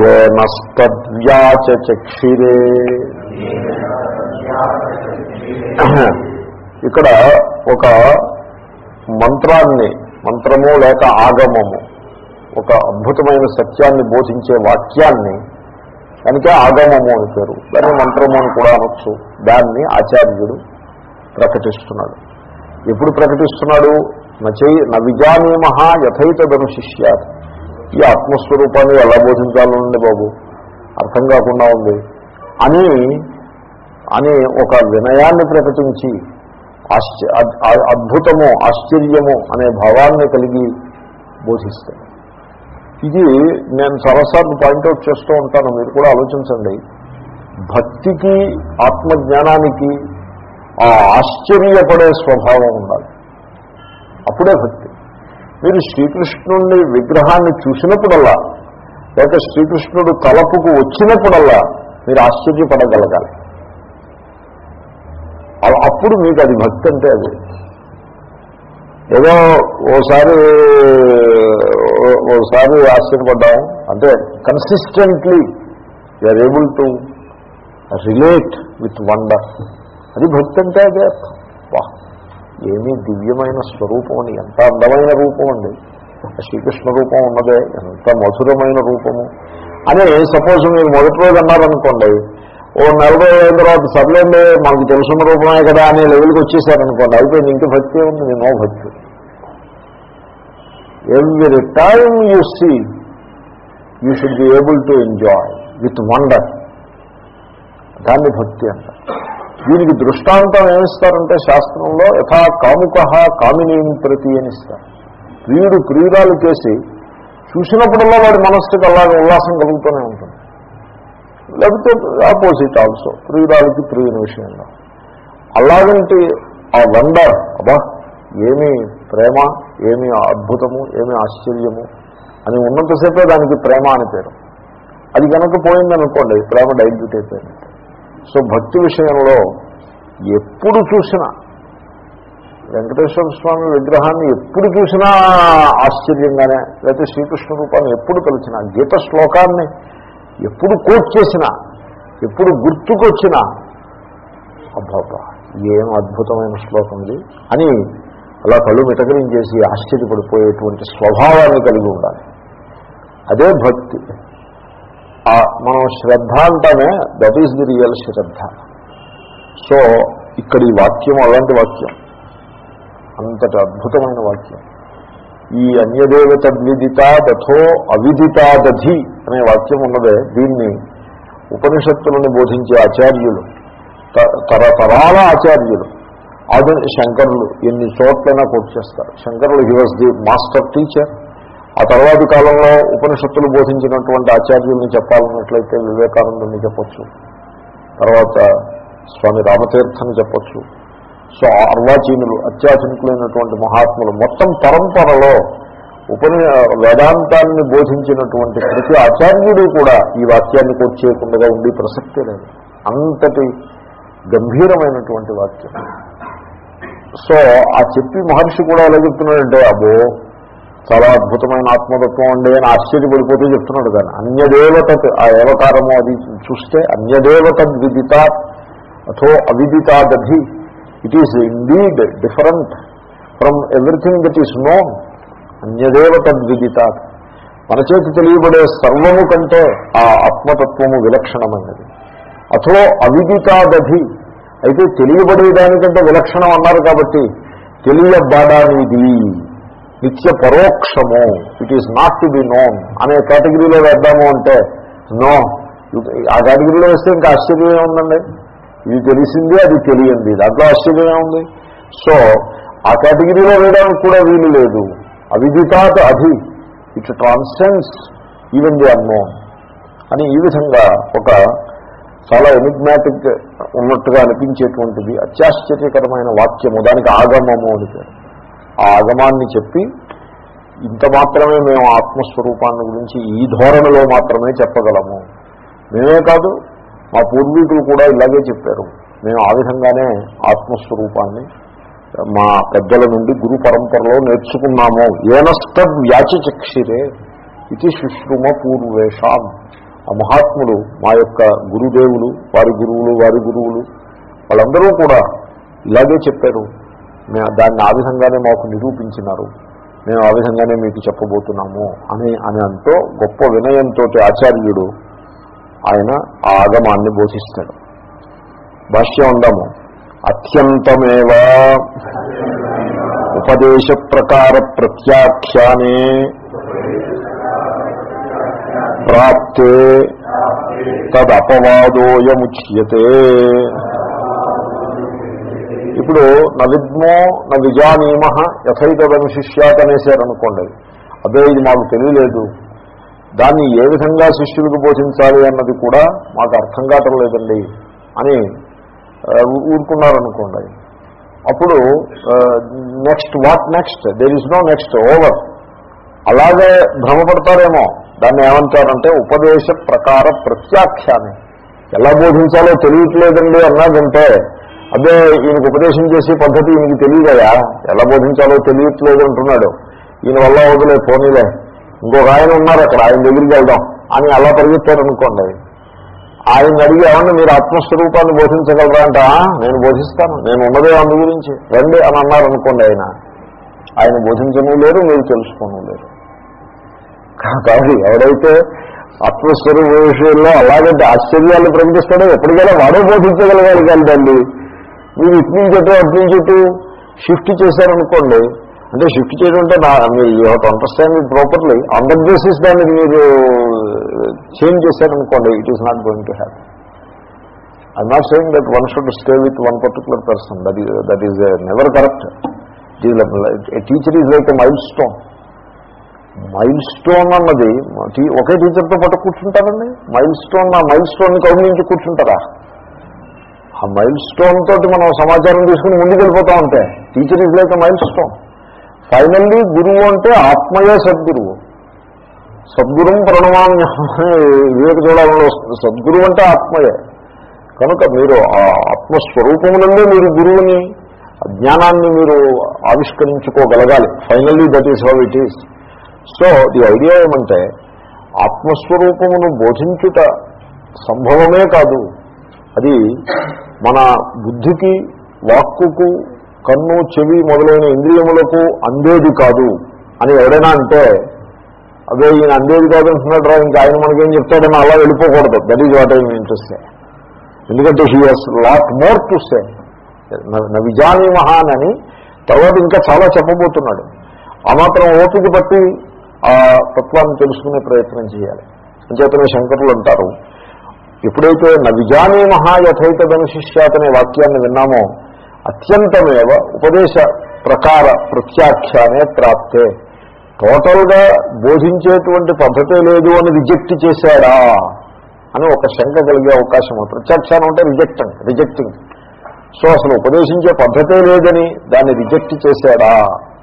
ఏనస్తద్వ్యాచక్షిరే ఇక్కడ ఒక మంత్రాన్ని మంత్రము లేక ఆగమము ఒక అద్భుతమైన సత్యాన్ని బోధించే వాక్యాన్ని కనుక ఆగమము అని పేరు. దాన్ని మంత్రము అని కూడా అనొచ్చు. దాన్ని ఆచార్యుడు ప్రకటిస్తున్నాడు. ఎప్పుడు ప్రకటిస్తున్నాడు? నచై నవిజానీమహ యథైతదను శిష్యాత్ ఈ ఆత్మస్వరూపాన్ని ఎలా బోధించాలండి బాబు? అర్థం కాకుండా ఉంది. అని అని ఒక వినయాన్ని ప్రకటించి ఆశ్చర్య అద్భుతము ఆశ్చర్యము అనే భావాన్ని కలిగి బోధిస్తాడు ఇది నేను చాలాసార్లు పాయింట్అవుట్ చేస్తూ ఉంటాను మీరు కూడా ఆలోచించండి. భక్తికి ఆత్మజ్ఞానానికి ఆ ఆశ్చర్యపడే స్వభావం ఉండాలి. అప్పుడే భక్తి. మీరు శ్రీకృష్ణుని విగ్రహాన్ని చూసినప్పుడల్లా లేక శ్రీకృష్ణుడు తలపుకు వచ్చినప్పుడల్లా మీరు ఆశ్చర్యపడగలగాలి. అప్పుడు మీకు అది భక్తి అంటే అది. ఏదో ఓసారి ఓసారి ఆశ్చర్యపడ్డాం. అంటే consistently you're able to relate with wonder అది భక్తి అంటే అదే అర్థం. వా ఏమీ దివ్యమైన స్వరూపం అని ఎంత అందమైన రూపం అండి? శ్రీకృష్ణ రూపం ఉన్నదే ఎంత మధురమైన రూపము? అని సపోజ్ మీరు మొదటి రోజు అన్నారనుకోండి ఓ నలభై అయిన తర్వాత సర్లేండి మనకు తెలుసున్న రూపమే కదా అనే లెవెల్కి వచ్చేసారనుకోండి అయిపోయింది ఇంటి భక్తి ఉంది నేను భక్తి. Every time you see you should be able to enjoy with wonder దాన్ని భక్తి అంటారు. దీనికి దృష్టాంతం ఏమిస్తారంటే శాస్త్రంలో యథా కాముక కామినీం ప్రతి అని ఇస్తారు. ప్రియుడు ప్రియురాలు చేసి చూసినప్పుడల్లా వాడి మనస్సుకి అలాగే ఉల్లాసం కలుగుతూనే ఉంటుంది. లేకపోతే ఆపోజిట్ ఆల్సో ప్రియురాలకి ప్రియుని విషయంలో. అలాగంటే ఆ వండర్ అబ్బా ఏమి ప్రేమ ఏమి అద్భుతము ఏమి ఆశ్చర్యము అని ఉన్నంతసేపే దానికి ప్రేమ అని పేరు. అది కనుక పోయిందనుకోండి ప్రేమ డైల్యూట్ అయిపోయింది. సో భక్తి విషయంలో ఎప్పుడు చూసినా వెంకటేశ్వర స్వామి విగ్రహాన్ని ఎప్పుడు చూసినా ఆశ్చర్యంగానే లేకపోతే శ్రీకృష్ణ రూపాన్ని ఎప్పుడు కలిసినా గీత శ్లోకాన్ని ఎప్పుడు కోట్ చేసినా ఎప్పుడు గుర్తుకొచ్చినా అబ్బాబ్బా ఏం అద్భుతమైన శ్లోకం ఇది. అని అలా కళ్ళు మిటకరించేసి ఆశ్చర్యపడిపోయేటువంటి స్వభావాన్ని కలిగి ఉండాలి. అదే భక్తి. మనం శ్రద్ధ అంటామే that is the real Shraddha. So ఇక్కడ ఈ వాక్యం అలాంటి వాక్యం. అంతటి అద్భుతమైన వాక్యం. ఈ అన్యదేవత విదితాదథో అవిదితాదధి అనే వాక్యం ఉన్నదే. దీన్ని ఉపనిషత్తులను బోధించే ఆచార్యులు త- తరతరాల ఆచార్యులు ఆధునిక శంకరులు ఎన్ని చోట్లైనా కోట్ చేస్తారు. శంకరులు he was the master teacher ఆ తర్వాతి కాలంలో ఉపనిషత్తులు బోధించినటువంటి ఆచార్యుల్ని చెప్పాలన్నట్లయితే వివేకానందుని చెప్పచ్చు. తర్వాత స్వామి రామతీర్థని చెప్పచ్చు. సో అర్వాచీనులు అత్యాధునికులైనటువంటి మహాత్ములు మొత్తం పరంపరలో ఉపని వేదాంతాన్ని బోధించినటువంటి ప్రతి ఆచార్యుడు కూడా ఈ వాక్యాన్ని కోర్చేయకుండా ఉండి ప్రసక్తే లేదు. అంతటి గంభీరమైనటువంటి వాక్యం. సో ఆ చెప్పి మహర్షి కూడా ఎలా చెప్తున్నాడంటే అబ్బో చాలా అద్భుతమైన ఆత్మతత్వం అండి అని ఆశ్చర్యపడిపోతూ చెప్తున్నాడు కానీ అన్యదేవత ఆ ఏవకారము అది చూస్తే అన్యదేవత విదిత అథో అవిదితాదధి it is indeed different from everything that is known అన్యదేవ విదిత. మన చేతి తెలియబడే సర్వము కంటే ఆ ఆత్మతత్వము విలక్షణమైనది. అథో అవిదితాదధి అయితే తెలియబడేదానికంటే విలక్షణం అన్నారు కాబట్టి తెలియబడనిది. నిత్య పరోక్షము. It is not to be known అనే కేటగిరీలో వేద్దాము అంటే నో ఆ కేటగిరీలో వేస్తే ఇంకా ఆశ్చర్యమే ఉందండి. ఇది తెలిసింది అది తెలియంది. దాంట్లో ఆశ్చర్యమే ఉంది. సో ఆ కేటగిరీలో వేయడానికి కూడా వీలు లేదు. అవిదితాత్ అధి. It transcends even the unknown అని ఈ విధంగా ఒక చాలా ఎనిగ్మాటిక్ ఉన్నట్టుగా అనిపించేటువంటిది అత్యాశ్చర్యకరమైన వాక్యము దానికి ఆగమము అని పేరు. ఆ ఆగమాన్ని చెప్పి ఇంత మాత్రమే మేము ఆత్మస్వరూపాన్ని గురించి ఈ ధోరణిలో మాత్రమే చెప్పగలము. మేమే కాదు మా పూర్వీకులు కూడా ఇలాగే చెప్పారు. మేము ఆ విధంగానే ఆత్మస్వరూపాన్ని మా పెద్దల నుండి గురు పరంపరలో నేర్చుకున్నాము. ఏనస్తద్ వ్యాచచక్షిరే ఇది శుశ్రుమ పూర్వేషాం. ఆ మహాత్ములు మా యొక్క గురుదేవులు వారి గురువులు వారి గురువులు వాళ్ళందరూ కూడా ఇలాగే చెప్పారు. దాన్ని ఆ విధంగానే మాకు నిరూపించినారు. మేము ఆ విధంగానే మీకు చెప్పబోతున్నాము అని అని అంటూ గొప్ప వినయంతో ఆచార్యుడు ఆయన ఆ ఆగమాన్ని బోధిస్తాడు. భాష్యం ఉందాము అత్యంతమేవ ఉపదేశ ప్రకార ప్రత్యాఖ్యానే ప్రాప్తే తదపవాదోయముచ్యతే. ఇప్పుడు నవిద్మో న విజానీమ యథైతదనుశిష్యాత్ అనేసారనుకోండి అదే ఇది మాకు తెలియలేదు. దాన్ని ఏ విధంగా శిష్యులకు బోధించాలి అన్నది కూడా మాకు అర్థం కావటం లేదండి అని ఊరుకున్నారనుకోండి. అప్పుడు next what next there is no next over అలాగే భ్రమపడతారేమో. దాన్ని ఏమంటారంటే ఉపదేశ ప్రకార ప్రత్యాఖ్యాని. ఎలా బోధించాలో తెలియట్లేదండి అన్నదంటే అదే ఈయనకు ఉపదేశం చేసే పద్ధతి ఈయనకి తెలియదయా ఎలా బోధించాలో తెలియట్లేదు అంటున్నాడు. ఈయన వల్ల వదిలే పోనీలే. ఇంకొక ఆయన ఉన్నారు అక్కడ ఆయన దగ్గరికి వెళ్దాం అని అలా పరిగెత్తారనుకోండి. ఆయన అడిగి ఏమన్నా మీరు ఆత్మస్వరూపాన్ని బోధించగలరా అంట? నేను బోధిస్తాను. నేను ఉన్నదే అందు గురించి. రండి అని అన్నారు అనుకోండి ఆయన. ఆయన బోధించను లేరు మీరు తెలుసుకోను లేరు కాదు ఎవడైతే ఆత్మస్వరూప విషయంలో అలాగంటే ఆశ్చర్యాలు ప్రకటిస్తాడో ఎప్పటికైనా వాడే బోధించగలగాలి కానీ మీరు ఇటు నుంచి అటు అటు నుంచి షిఫ్ట్ చేశారనుకోండి అంటే షిఫ్ట్ చేయడం అంటే నా మీరు you have to understand it properly under basis దాన్ని మీరు చేంజ్ చేశారనుకోండి it is not going to happy I'm not saying that one should stay with one particular person that is that is never correct teacher is like a mile stone mile stone అన్నది టీ- ఒకే టీచర్తో పాటు కూర్చుంటారండి? Mile stone ఆ mile stone కౌగిలించి కూర్చుంటారా? ఆ మైల్ స్టోన్ తోటి మనం సమాచారం తీసుకుని ముందుకెళ్ళిపోతా ఉంటే teacher is like mile stone finally గురువు అంటే ఆత్మయే సద్గురువు. సద్గురుం ప్రణమామ్య వివేక చూడాలని వస్తుంది. సద్గురువు అంటే ఆత్మయే. కనుక మీరు ఆ ఆత్మస్వరూపమునందే మీరు గురువుని జ్ఞానాన్ని మీరు ఆవిష్కరించుకోగలగాలి. Finally that is how it is so the idea ఏమంటే ఆత్మస్వరూపమును బోధించుట సంభవమే కాదు. అది మన బుద్ధికి వాక్కుకు కన్ను చెవి మొదలైన ఇంద్రియములకు అందేది కాదు అని ఎవడైనా అంటే అదే ఈయన అందేది కాదు అంటున్నాడు రా ఇంకా ఆయన మనకేం చెప్తాడని అలా వెళ్ళిపోకూడదు. That is what I mean to say ఎందుకంటే he has lot more to say నవిజాని మహాన్ అని తర్వాత ఇంకా చాలా చెప్పబోతున్నాడు. ఆ మాత్రం ఓపిక బట్టి ఆ తత్వాన్ని తెలుసుకునే ప్రయత్నం చేయాలి. అంచేతనే శంకరులు అంటారు ఎప్పుడైతే నవిజానీ మహాయథైతదనుశిష్యాత్ అనే వాక్యాన్ని విన్నామో అత్యంతమేవ ఉపదేశ ప్రకార ప్రత్యాఖ్యానే ప్రాప్తే టోటల్గా బోధించేటువంటి పద్ధతే లేదు అని రిజెక్ట్ చేశాడా అని ఒక శంక కలిగే అవకాశం ఉంది. ప్రత్యాఖ్యానం అంటే రిజెక్టింగ్ రిజెక్టింగ్ సో అసలు ఉపదేశించే పద్ధతే లేదని దాన్ని రిజెక్ట్ చేశాడా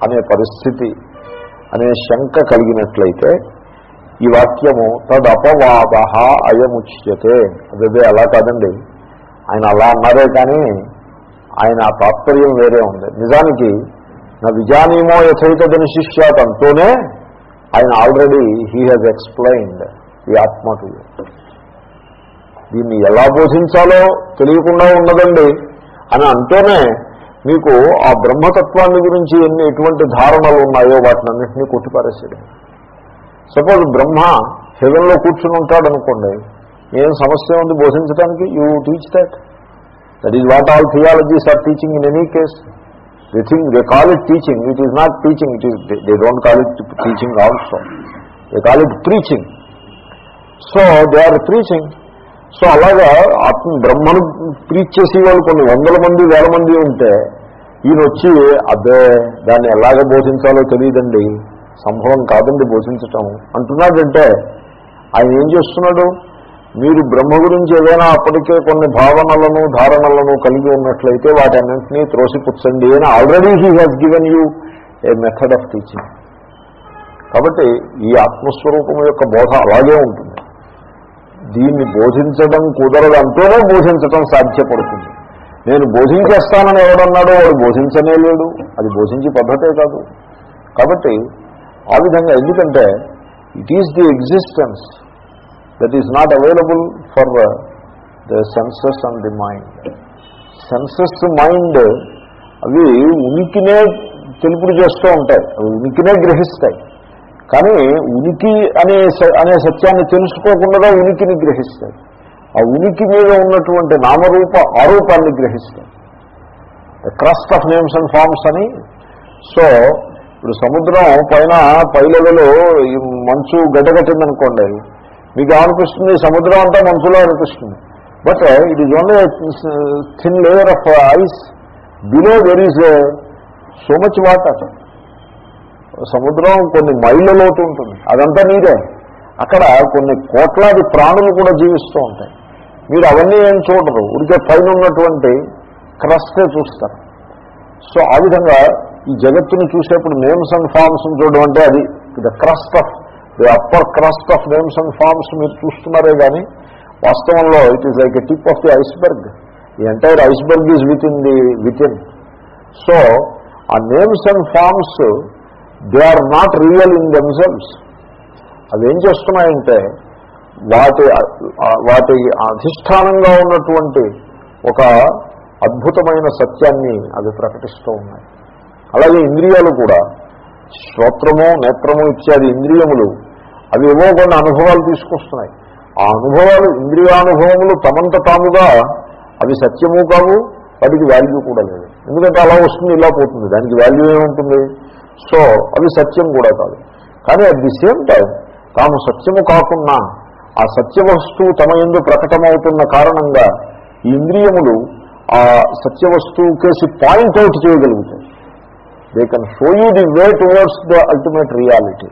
అనే పరిస్థితి అనే శంక కలిగినట్లయితే ఈ వాక్యము తదపవాద అయముచ్యతే. అదే అలా కాదండి. ఆయన అలా అన్నారే కానీ ఆయన ఆ తాత్పర్యం వేరే ఉంది. నిజానికి నా విజానీమో యథైతదని శిష్యాత్ అంటూనే ఆయన ఆల్రెడీ హీ హాజ్ ఎక్స్ప్లెయిన్డ్ ఈ ఆత్మ టు దీన్ని ఎలా బోధించాలో తెలియకుండా ఉన్నదండి. అని అంటూనే మీకు ఆ బ్రహ్మతత్వాన్ని గురించి ఎన్ని ఎటువంటి ధారణలు ఉన్నాయో వాటిని అన్నింటినీ కొట్టిపారేసాడు సపోజ్ బ్రహ్మ హెవెన్లో కూర్చుని ఉంటాడు అనుకోండి ఏం సమస్య ఉంది బోధించడానికి you teach that that is what all theologies are teaching in any case the thing they call it teaching it is not teaching it is they don't call it teaching also they call it preaching so they are preaching so అలాగా ఆత్మ బ్రహ్మను preach చేసే వాళ్ళు కొన్ని వందల మంది వేల మంది ఉంటే ఈయన వచ్చి అదే దాన్ని ఎలాగ బోధించాలో తెలియదండి. సంభవం కాదండి బోధించటం. అంటున్నాడంటే ఆయన ఏం చేస్తున్నాడు? మీరు బ్రహ్మ గురించి ఏదైనా అప్పటికే కొన్ని భావనలను ధారణలను కలిగి ఉన్నట్లయితే వాటన్నింటినీ త్రోసిపుచ్చండి అని already he has given you a method of teaching కాబట్టి ఈ ఆత్మస్వరూపం యొక్క బోధ అలాగే ఉంటుంది. దీన్ని బోధించడం కుదరదంటూనే బోధించడం సాధ్యపడుతుంది. నేను బోధించేస్తానని ఎవడన్నాడో వాడు బోధించనే లేడు. అది బోధించే పద్ధతే కాదు. కాబట్టి ఆ విధంగా ఎందుకంటే it is the existence that is not available for the senses and the mind senses mind అవి ఉనికినే తెలుపుడు చేస్తూ ఉంటాయి. అవి ఉనికినే గ్రహిస్తాయి. కానీ ఉనికి అనే అనే సత్యాన్ని తెలుసుకోకుండా ఉనికిని గ్రహిస్తాయి. ఆ ఉనికి మీద ఉన్నటువంటి నామరూప ఆరూపాన్ని గ్రహిస్తాయి. The crust of names and forms అని. సో ఇప్పుడు సముద్రం పైన పై లెవెల్ ఈ మంచు గడ్డగట్టిందనుకోండి మీకు ఏమనిపిస్తుంది సముద్రం అంతా మంచులో అనిపిస్తుంది. But it is only thin layer of ice. Below there is so much water. సముద్రం కొన్ని మైళ్ళ లోతు ఉంటుంది. అదంతా నీరే. అక్కడ కొన్ని కోట్లాది ప్రాణులు కూడా జీవిస్తూ ఉంటాయి. మీరు అవన్నీ ఏం చూడరు. ఉడికే పైన ఉన్నటువంటి క్రస్టే చూస్తారు. సో ఆ విధంగా ఈ జగత్తును చూసేప్పుడు నేమ్స్ అండ్ ఫార్మ్స్ చూడడం అంటే అది. The crust of the upper crust of names and forms మీరు చూస్తున్నారే కానీ వాస్తవంలో it is like a tip of the iceberg the entire iceberg is within the within so ఆ names and forms they are not real in themselves అవి ఏం చేస్తున్నాయంటే వాటి వాటి అధిష్టానంగా ఉన్నటువంటి ఒక అద్భుతమైన సత్యాన్ని అవి ప్రకటిస్తూ ఉన్నాయి. అలాగే ఇంద్రియాలు కూడా. శ్రోత్రము నేత్రము ఇత్యాది ఇంద్రియములు అవి ఏవో కొన్ని అనుభవాలు తీసుకొస్తున్నాయి. ఆ అనుభవాలు ఇంద్రియానుభవములు తమంత తాముగా అవి సత్యము కావు వాటికి వాల్యూ కూడా లేదు. ఎందుకంటే అలా వస్తుంది ఇలా పోతుంది దానికి వాల్యూ ఏముంటుంది? సో అవి సత్యం కూడా కాదు. కానీ అట్ ది సేమ్ టైం తాము సత్యము కాకుండా ఆ సత్య వస్తువు తమ ఎందు ప్రకటమవుతున్న కారణంగా ఈ ఇంద్రియములు ఆ సత్య వస్తువు కేసి point out చేయగలుగుతాయి. They can show you the way towards the ultimate reality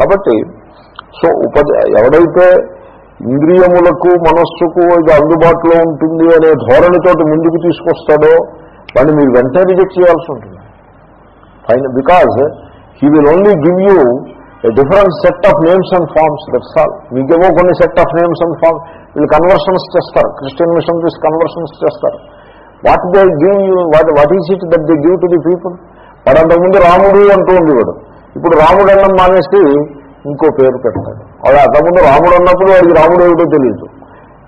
కాబట్టి సో ఉపద ఎవడైతే ఇంద్రియములకు మనస్సుకు ఇది అందుబాటులో ఉంటుంది అనే ధోరణితోటి ముందుకు తీసుకొస్తాడో వాడిని మీరు వెంటనే రిజెక్ట్ చేయాల్సి ఉంటుంది. Fine because he will only give you a different set of names and forms that's all మీకేమో కొన్ని set of names and forms వీళ్ళు కన్వర్షన్స్ చేస్తారు. క్రిస్టియన్ మిషన్ తీసి కన్వర్షన్స్ చేస్తారు. What they give you what what is it that they give to the people వాడు అంతకుముందు రాముడు అంటూ ఉండేవాడు ఇప్పుడు రాముడు అన్నం మానేసి ఇంకో పేరు పెడతాడు వాడు అంతకుముందు రాముడు అన్నప్పుడు వాడికి రాముడు ఏమిటో తెలియదు.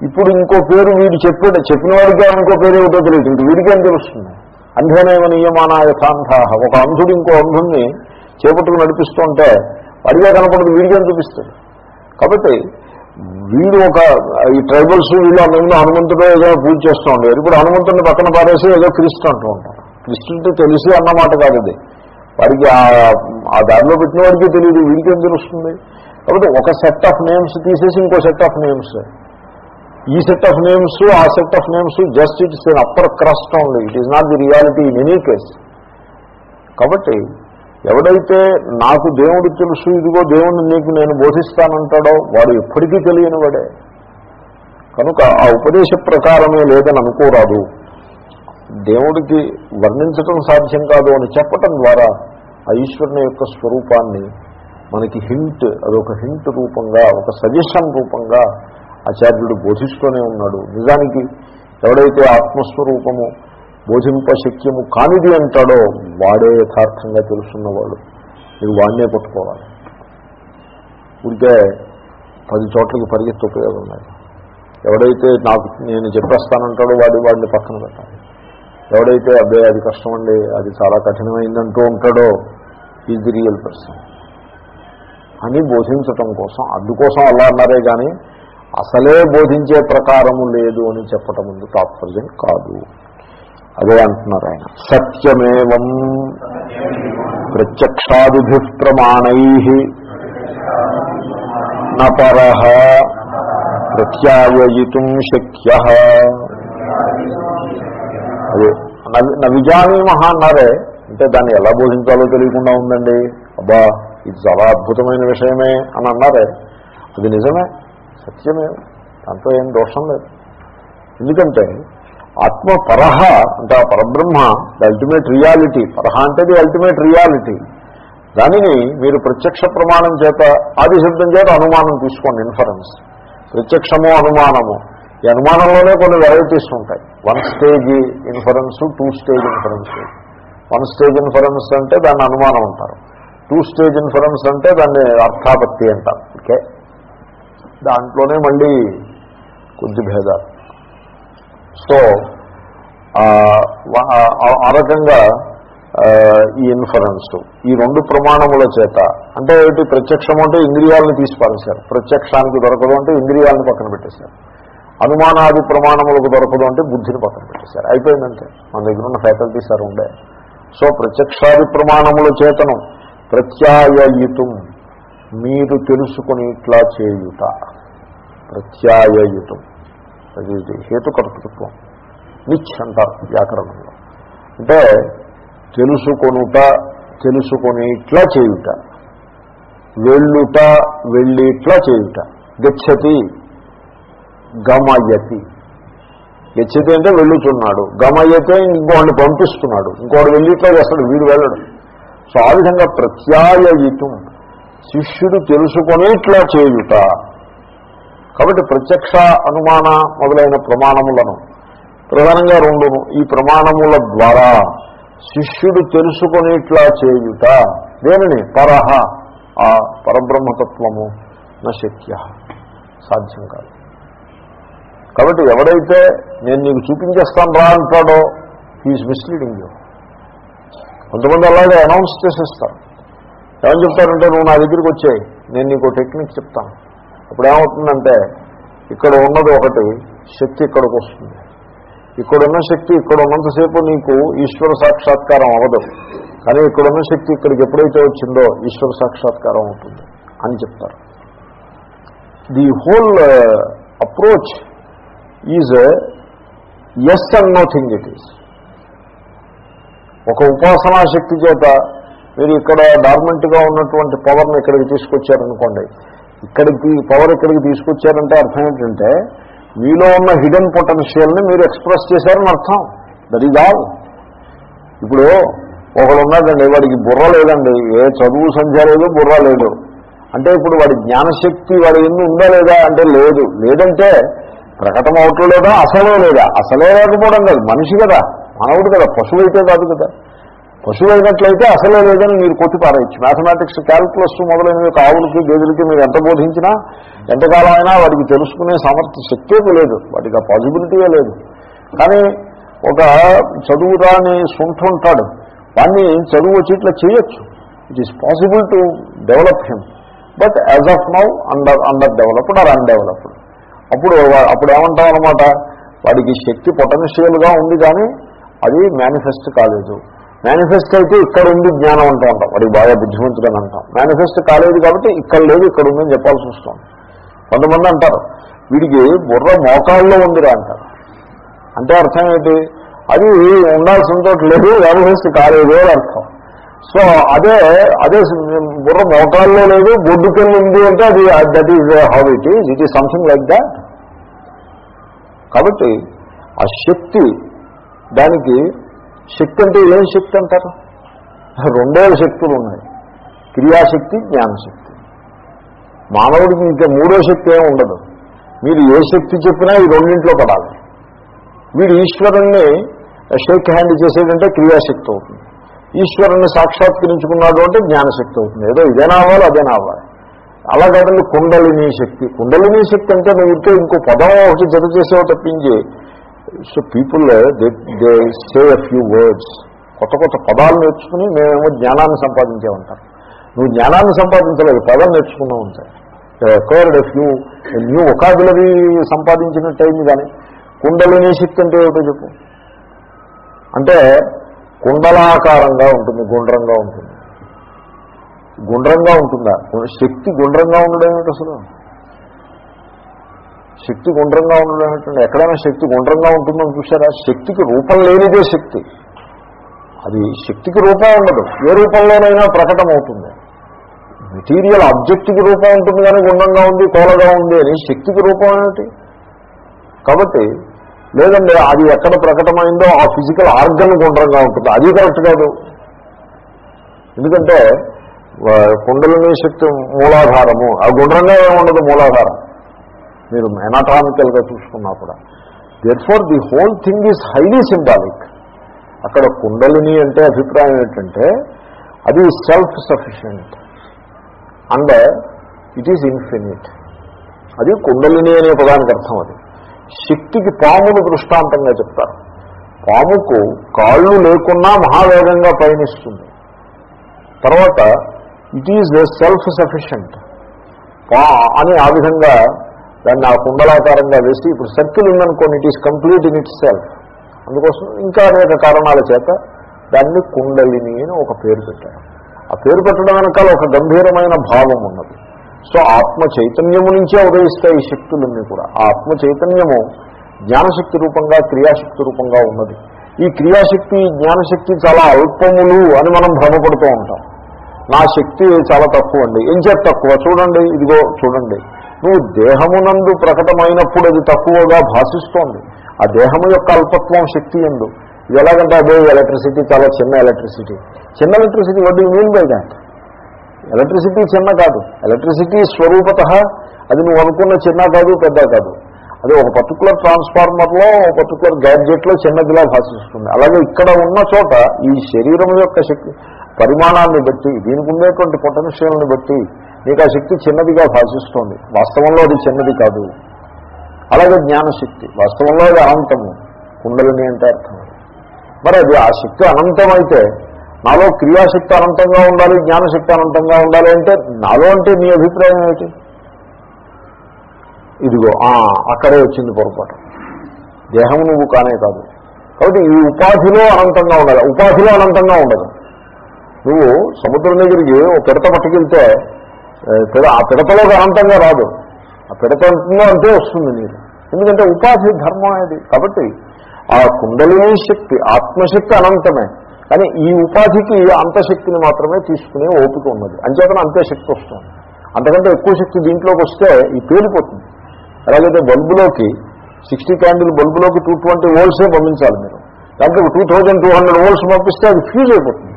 ఇప్పుడు ఇంకో పేరు వీడు చెప్పాడు. చెప్పిన వాడికి ఇంకో పేరు ఏమిటో తెలియదు. ఇంక వీడికేం తెలుస్తుంది? అంధేనేమ నియమాన యథాంధ. ఒక అంధుడు ఇంకో అంధుడిని చేపట్టుకు నడిపిస్తుంటే వాడిగా కనపడదు. వీడికేం చూపిస్తాడు? కాబట్టి వీడు ఒక ఈ ట్రైబల్స్ వీళ్ళు అంతకుముందు హనుమంతుడు ఏదో పూజ చేస్తూ ఉండేవారు ఇప్పుడు హనుమంతుడిని పక్కన పారేసి ఏదో క్రీస్తు అంటూ ఉంటారు కృష్ణుడు తెలుసు అన్నమాట కాదు అది. వాడికి ఆ- దారిలో పెట్టిన వాడికి తెలియదు వీడికి ఏం తెలుస్తుంది? కాబట్టి ఒక సెట్ ఆఫ్ నేమ్స్ తీసేసి ఇంకో సెట్ ఆఫ్ నేమ్స్ ఈ సెట్ ఆఫ్ నేమ్స్ ఆ set of names just it's an upper crust only it is not the reality in any case కాబట్టి ఎవడైతే నాకు దేవుడు తెలుసు ఇదిగో దేవుడిని నీకు నేను బోధిస్తానంటాడో వాడు ఎప్పటికీ తెలియని వాడే కనుక ఆ ఉపదేశ ప్రకారమే లేదని అనుకోరాదు. దేవుడికి వర్ణించటం సాధ్యం కాదు అని చెప్పటం ద్వారా ఆ ఈశ్వరుని యొక్క స్వరూపాన్ని మనకి హింట్ అదొక హింట్ రూపంగా ఒక సజెషన్ రూపంగా ఆచార్యుడు బోధిస్తూనే ఉన్నాడు. నిజానికి ఎవడైతే ఆత్మస్వరూపము బోధింప శక్యము కానిది అంటాడో వాడే యథార్థంగా తెలుసున్నవాడు. మీరు వాడినే పట్టుకోవాలి. ఉంటే పది చోట్లకి పరిగెత్తి ఉపయోగం లేదు. ఎవడైతే నాకు నేను చెప్పేస్తానంటాడో వాడి వాడిని పక్కన పెట్టాలి. ఎవడైతే అబ్బే అది కష్టం అండి అది చాలా కఠినమైందంటూ ఉంటాడో ఈజ్ ది రియల్ పర్సన్ అని బోధించటం కోసం అందుకోసం అలా అన్నారే కానీ అసలే బోధించే ప్రకారము లేదు అని చెప్పటం ముందు తాత్పర్యం కాదు. అదే అంటున్నారు ఆయన. సత్యమేవం ప్రత్యక్షాది ప్రమాణై నపర ప్రత్యాయయితుం శక్య అదే. నవి- నవిజానీమహ అన్నారే అంటే దాన్ని ఎలా బోధించాలో తెలియకుండా ఉందండి. అబ్బా ఇది చాలా అద్భుతమైన విషయమే అని అన్నారే. అది నిజమే సత్యమే దాంట్లో ఏం దోషం లేదు. ఎందుకంటే ఆత్మ పరహ అంటే ఆ పరబ్రహ్మ ది అల్టిమేట్ రియాలిటీ పరహ అంటే ది అల్టిమేట్ రియాలిటీ దానిని మీరు ప్రత్యక్ష ప్రమాణం చేత ఆదిశబ్దం చేత అనుమానం తీసుకోండి ఇన్ఫరెన్స్ ప్రత్యక్షము అనుమానము. ఈ అనుమానంలోనే కొన్ని వెరైటీస్ ఉంటాయి. One stage inference two stage inference. One stage inference అంటే దాన్ని అనుమానం అంటారు. టూ స్టేజ్ ఇన్ఫరెన్స్ అంటే దాన్ని అర్థాపత్తి అంటారు. ఓకే? దాంట్లోనే మళ్ళీ కొద్ది భేదాలు. సో ఆ, రకంగా ఈ ఇన్ఫరెన్స్ ఈ రెండు ప్రమాణముల చేత అంటే ఏంటి ప్రత్యక్షం అంటే ఇంద్రియాలను తీసి పారేశారు ప్రత్యక్షానికి దొరకదు అంటే ఇంద్రియాలను పక్కన పెట్టేశారు. అనుమానాది ప్రమాణములకు దొరకదు అంటే బుద్ధిని పక్కన పెట్టేశారు. అయిపోయిందంటే. మన దగ్గర ఉన్న ఫ్యాకల్టీ సార్ ఉండే. సో ప్రత్యక్షాది ప్రమాణముల చేతను ప్రత్యాయయుతం. మీరు తెలుసుకుని ఇట్లా చేయుట. ప్రత్యాయయుతం. అది ఇది హేతుకర్తృత్వం. నిచ్ అంటారు వ్యాకరణంలో. అంటే తెలుసుకొనుట తెలుసుకొని ఇట్లా చేయుట. వెళ్ళుట వెళ్ళి ఇట్లా చేయుట. గచ్చతి. గమయతి. గచ్చతి అంటే వెళ్ళుతున్నాడు గమయతే ఇంకోడిని పంపిస్తున్నాడు. ఇంకోటి వెళ్ళిట్లేదు అసలు చేస్తాడు వీడు వెళ్ళడు. సో ఆ విధంగా ప్రత్యాయయితం. శిష్యుడు తెలుసుకొని ఇట్లా చేయుట. కాబట్టి ప్రత్యక్ష అనుమాన మొదలైన ప్రమాణములను ప్రధానంగా రెండును ఈ ప్రమాణముల ద్వారా శిష్యుడు తెలుసుకొని ఇట్లా చేయుట. దేనిని? పరహ. ఆ పరబ్రహ్మతత్వము నశక్య. సాధ్యం కాదు. కాబట్టి ఎవడైతే నేను నీకు చూపించేస్తాను రా అంటాడో హీఈస్ మిస్లీడింగ్ యూ కొంతమంది అలాగే అనౌన్స్ చేసేస్తారు. ఏమని చెప్తారంటే నువ్వు నా దగ్గరికి వచ్చాయి నేను నీకు టెక్నిక్ చెప్తాను. ఇప్పుడు ఏమవుతుందంటే ఇక్కడ ఉన్నది ఒకటి శక్తి ఇక్కడికి వస్తుంది. ఇక్కడున్న శక్తి ఇక్కడ ఉన్నంతసేపు నీకు ఈశ్వర సాక్షాత్కారం అవ్వదు. కానీ ఇక్కడున్న శక్తి ఇక్కడికి ఎప్పుడైతే వచ్చిందో ఈశ్వర సాక్షాత్కారం అవుతుంది అని చెప్తారు. The whole approach is as and no thing it is ఒక ఉపాసనా శక్తి చేత మీరు ఇక్కడ డార్మెంట్గా ఉన్నటువంటి పవర్ని ఇక్కడికి తీసుకొచ్చారనుకోండి. ఇక్కడికి పవర్ ఇక్కడికి తీసుకొచ్చారంటే అర్థం ఏంటంటే మీలో ఉన్న హిడెన్ పొటెన్షియల్ని మీరు ఎక్స్ప్రెస్ చేశారని అర్థం. దట్ ఈజ్ ఆల్ ఇప్పుడు ఒకడు ఉన్నాడండి వాడికి బుర్ర లేదండి. ఏ చదువు సంధ్య లేదు బుర్ర లేదు. అంటే ఇప్పుడు వాడి జ్ఞానశక్తి వాడి ఎన్ని ఉందా లేదా అంటే లేదు. లేదంటే ప్రకటన అవటం లేదా అసలే లేదా? అసలే లేకపోవడం కాదు మనిషి కదా మానవుడు కదా పశువు అయితే కాదు కదా. పశువు అయినట్లయితే అసలే లేదని మీరు కొట్టి పారేయచ్చు మ్యాథమెటిక్స్ క్యాల్కులస్ మొదలైనవి ఆవులకి గేదెలకి మీరు ఎంత బోధించినా ఎంతకాలం అయినా వాడికి తెలుసుకునే సామర్థ్య శక్తే లేదు. వాటికి ఆ పాజిబిలిటీయే లేదు. కానీ ఒక చదువు రాని సొంత ఉంటాడు. వాడిని చదువు వచ్చి ఇట్లా చేయొచ్చు. It is possible to develop him but as of now under underdeveloped or undeveloped అప్పుడు అప్పుడు ఏమంటాం అనమాట వాడికి శక్తి పొటెన్షియల్గా ఉంది కానీ అది మేనిఫెస్ట్ కాలేదు. మేనిఫెస్ట్ అయితే ఇక్కడ ఉంది జ్ఞానం అంటూ ఉంటాం వాడికి బాగా బుద్ధిమంతుడని అంటాం. మేనిఫెస్ట్ కాలేదు కాబట్టి ఇక్కడ లేదు ఇక్కడ ఉందని చెప్పాల్సి వస్తుంది. కొంతమంది అంటారు వీడికి బుర్ర మోకాల్లో ఉందిరా అంటారు. అంటే అర్థం ఏంటి? అది ఉండాల్సిన చోట లేదు మేనిఫెస్ట్ కాలేదు అని అర్థం. సో అదే అదే బుర్ర మోకాల్లో లేదు బొడ్డు కింద ఉంది అంటే అది that is how it is it is something like that కాబట్టి ఆ శక్తి దానికి శక్తి అంటే ఏం శక్తి అంటారు? రెండే శక్తులు ఉన్నాయి క్రియాశక్తి జ్ఞానశక్తి. మానవుడికి ఇంకా మూడో శక్తి ఏమి ఉండదు. మీరు ఏ శక్తి చెప్పినా ఈ రెండింట్లో పడాలి. వీడు ఈశ్వరుణ్ణి షేక్ హ్యాండ్ చేసేటంటే క్రియాశక్తి అవుతుంది. ఈశ్వరుణ్ణి సాక్షాత్కరించుకున్నాడు అంటే జ్ఞానశక్తి అవుతుంది. ఏదో ఇదేనా అవ్వాలి అదేనా అవ్వాలి అలా కాదండి కుండలిని శక్తి. కుండలిని శక్తి అంటే నువ్వు ఇంకో ఇంకో పదం ఒకటి జత చేసేవో తప్పించి. So people they they say a few words కొత్త కొత్త పదాలు నేర్చుకుని మేమేమో జ్ఞానాన్ని సంపాదించామంటారు. నువ్వు జ్ఞానాన్ని సంపాదించలేదు పదం నేర్చుకున్నావు ఉంటాయి అక్వైర్డ్ ఫ్యూ న్యూ ఒకాబులరీ సంపాదించినట్టయింది కానీ. కుండలిని శక్తి అంటే ఏమిటో చెప్పు. అంటే కుండలాకారంగా ఉంటుంది గుండ్రంగా ఉంటుంది. గుండ్రంగా ఉంటుందా? శక్తి గుండ్రంగా ఉండడం ఏమిటి అసలు? శక్తి గుండ్రంగా ఉండడం ఏమిటండి ఎక్కడైనా శక్తి గుండ్రంగా ఉంటుందని చూసారా శక్తికి రూపం లేనిదే శక్తి. అది శక్తికి రూపం ఉండదు. ఏ రూపంలోనైనా ప్రకటమవుతుంది. మెటీరియల్ ఆబ్జెక్ట్కి రూపం ఉంటుంది కానీ గుండ్రంగా ఉంది కోలగా ఉంది అని శక్తికి రూపం ఏమిటి? కాబట్టి లేదండి అది ఎక్కడ ప్రకటమైందో ఆ ఫిజికల్ ఆర్గన్ గుండ్రంగా ఉంటుంది. అది కరెక్ట్ కాదు. ఎందుకంటే కుండలిని శక్తి మూలాధారము. ఆ గుండ్రంగా ఏముండదు మూలాధారం. మీరు ఎనాటామికల్గా చూసుకున్నా కూడా. That far the whole thing is highly symbolic అక్కడ కుండలిని అంటే అభిప్రాయం ఏంటంటే అది self sufficient and it is infinite అది కుండలిని అనే పదానికి అర్థం అది. శక్తికి పామును దృష్టాంతంగా చెప్తారు. పాముకు కాళ్ళు లేకున్నా మహావేగంగా పయనిస్తుంది. తర్వాత ఇట్ ఈజ్ సెల్ఫ్ సఫిషియంట్ పా అని ఆ విధంగా దాన్ని ఆ కుండలాకారంగా వేసి ఇప్పుడు సర్కిల్ ఉందనుకోండి it is complete in itself అందుకోసం ఇంకా అనేక కారణాల చేత దాన్ని కుండలిని అని ఒక పేరు పెట్టారు. ఆ పేరు పెట్టడం వెనకాల ఒక గంభీరమైన భావం ఉన్నది. సో ఆత్మ చైతన్యము నుంచే ఉదయిస్తాయి ఈ శక్తులన్నీ కూడా. ఆ ఆత్మ చైతన్యము జ్ఞానశక్తి రూపంగా క్రియాశక్తి రూపంగా ఉన్నది. ఈ క్రియాశక్తి జ్ఞానశక్తి చాలా అల్పములు అని మనం భ్రమపడుతూ ఉంటాం. నా శక్తి చాలా తక్కువ అండి ఏం చేత తక్కువ? చూడండి ఇదిగో చూడండి. నువ్వు దేహమునందు ప్రకటమైనప్పుడు అది తక్కువగా భాషిస్తోంది. ఆ దేహము యొక్క అల్పత్వం శక్తి ఎందు. ఇది ఎలాగంటే అదే ఎలక్ట్రిసిటీ చాలా చిన్న ఎలక్ట్రిసిటీ. చిన్న ఎలక్ట్రిసిటీ వడ్డీ మీన్ బై దాంట్ ఎలక్ట్రిసిటీ చిన్న కాదు. ఎలక్ట్రిసిటీ స్వరూపత అది నువ్వు అనుకున్న చిన్న కాదు పెద్ద కాదు. అది ఒక పర్టికులర్ ట్రాన్స్ఫార్మర్లో ఒక పర్టికులర్ గ్యాడ్జెట్లో చిన్నదిలా భాషిస్తుంది. అలాగే ఇక్కడ ఉన్న చోట ఈ శరీరం యొక్క శక్తి పరిమాణాన్ని బట్టి దీనికి ఉండేటువంటి పొటెన్షియల్ని బట్టి నీకు ఆ శక్తి చిన్నదిగా భాషిస్తుంది. వాస్తవంలో అది చిన్నది కాదు. అలాగే జ్ఞానశక్తి వాస్తవంలో అది అనంతము. కుండలిని అంటే అర్థం మరి అది ఆ శక్తి అనంతమైతే నాలో క్రియాశక్తి అనంతంగా ఉండాలి జ్ఞానశక్తి అనంతంగా ఉండాలి అంటే నాలో అంటే నీ అభిప్రాయం ఏమిటి? ఇదిగో అక్కడే వచ్చింది పొరపాటు. దేహం నువ్వు కానే కాదు. కాబట్టి ఈ ఉపాధిలో అనంతంగా ఉండాలి. ఉపాధిలో అనంతంగా ఉండదు. నువ్వు సముద్రం దగ్గరికి ఒక పిడత పట్టుకెళ్తే ఆ, పిడతలోకి అనంతంగా రాదు. ఆ పిడత అంటుందో అంతే వస్తుంది నీరు. ఎందుకంటే ఉపాధి ధర్మం అనేది. కాబట్టి ఆ కుండలిని శక్తి ఆత్మశక్తి అనంతమే. కానీ ఈ ఉపాధికి అంతశక్తిని మాత్రమే తీసుకునే ఓపిక ఉన్నది. అంచేతన అంతే శక్తి వస్తుంది. అంతకంటే ఎక్కువ శక్తి దీంట్లోకి వస్తే ఈ పేలిపోతుంది. ఎలాగైతే బల్బులోకి సిక్స్టీ క్యాండిల్ బల్బులోకి టూ ట్వంటీ వోల్ట్సే పంపించాలి మీరు. దాంట్లో two thousand two hundred volts పంపిస్తే అది ఫ్యూజ్ అయిపోతుంది.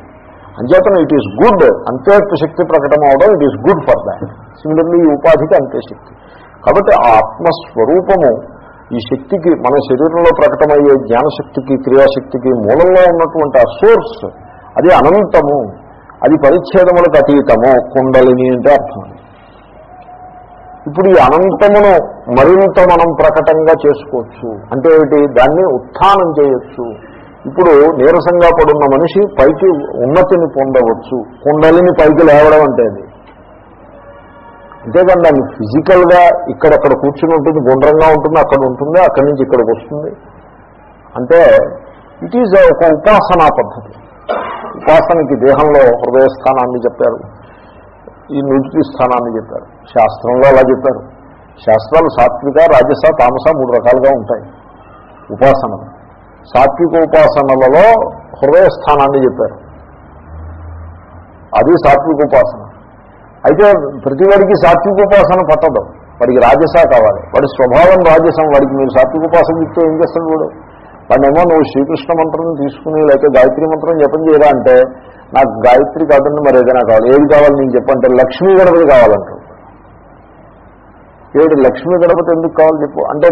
అంచేతన ఇట్ ఈస్ గుడ్. అంతే శక్తి ప్రకటన అవడం it is good for that. Similarly ఈ ఉపాధికి అంతే శక్తి. కాబట్టి ఆ ఆత్మస్వరూపము ఈ శక్తికి మన శరీరంలో ప్రకటమయ్యే జ్ఞానశక్తికి క్రియాశక్తికి మూలంలో ఉన్నటువంటి ఆ సోర్స్ అది అనంతము. అది పరిచ్ఛేదములకు అతీతము. కుండలిని అంటే అర్థం ఇప్పుడు ఈ అనంతమును మరింత మనం ప్రకటంగా చేసుకోవచ్చు. అంటే ఏమిటి? దాన్ని ఉత్థానం చేయొచ్చు. ఇప్పుడు నీరసంగా పడున్న మనిషి పైకి ఉన్నతిని పొందవచ్చు. కుండలిని పైకి లేవడం అంటే అది. అంతేకాని దాన్ని ఫిజికల్గా ఇక్కడక్కడ కూర్చుని ఉంటుంది గుండ్రంగా ఉంటుంది అక్కడ ఉంటుంది అక్కడి నుంచి ఇక్కడికి వస్తుంది. అంటే ఇట్ ఈజ్ ఒక ఉపాసనా పద్ధతి. ఉపాసనకి దేహంలో హృదయస్థానాన్ని చెప్పారు. ఈ నుడిటి స్థానాన్ని చెప్పారు. శాస్త్రంలో అలా చెప్పారు. శాస్త్రాలు సాత్విక రాజస తామస మూడు రకాలుగా ఉంటాయి. ఉపాసన సాత్విక ఉపాసనలలో హృదయస్థానాన్ని చెప్పారు. అది సాత్విక ఉపాసన. అయితే ప్రతివాడికి సాత్వికోపాసన పట్టదు. వాడికి రాజస కావాలి. వాడి స్వభావం రాజసం. వాడికి మీరు సాత్వికోపాసన ఇస్తే ఏం చేస్తాడు వాడు? వాడేమో నువ్వు శ్రీకృష్ణ మంత్రం తీసుకుని లేకపోతే గాయత్రి మంత్రం జపం చేయరా అంటే నాకు గాయత్రి కాదండి మరి ఏదైనా కావాలి. ఏది కావాలి నేను చెప్పంటే లక్ష్మీ గణపతి కావాలంటాడు. ఏడు లక్ష్మీ గణపతి ఎందుకు కావాలి చెప్పు? అంటే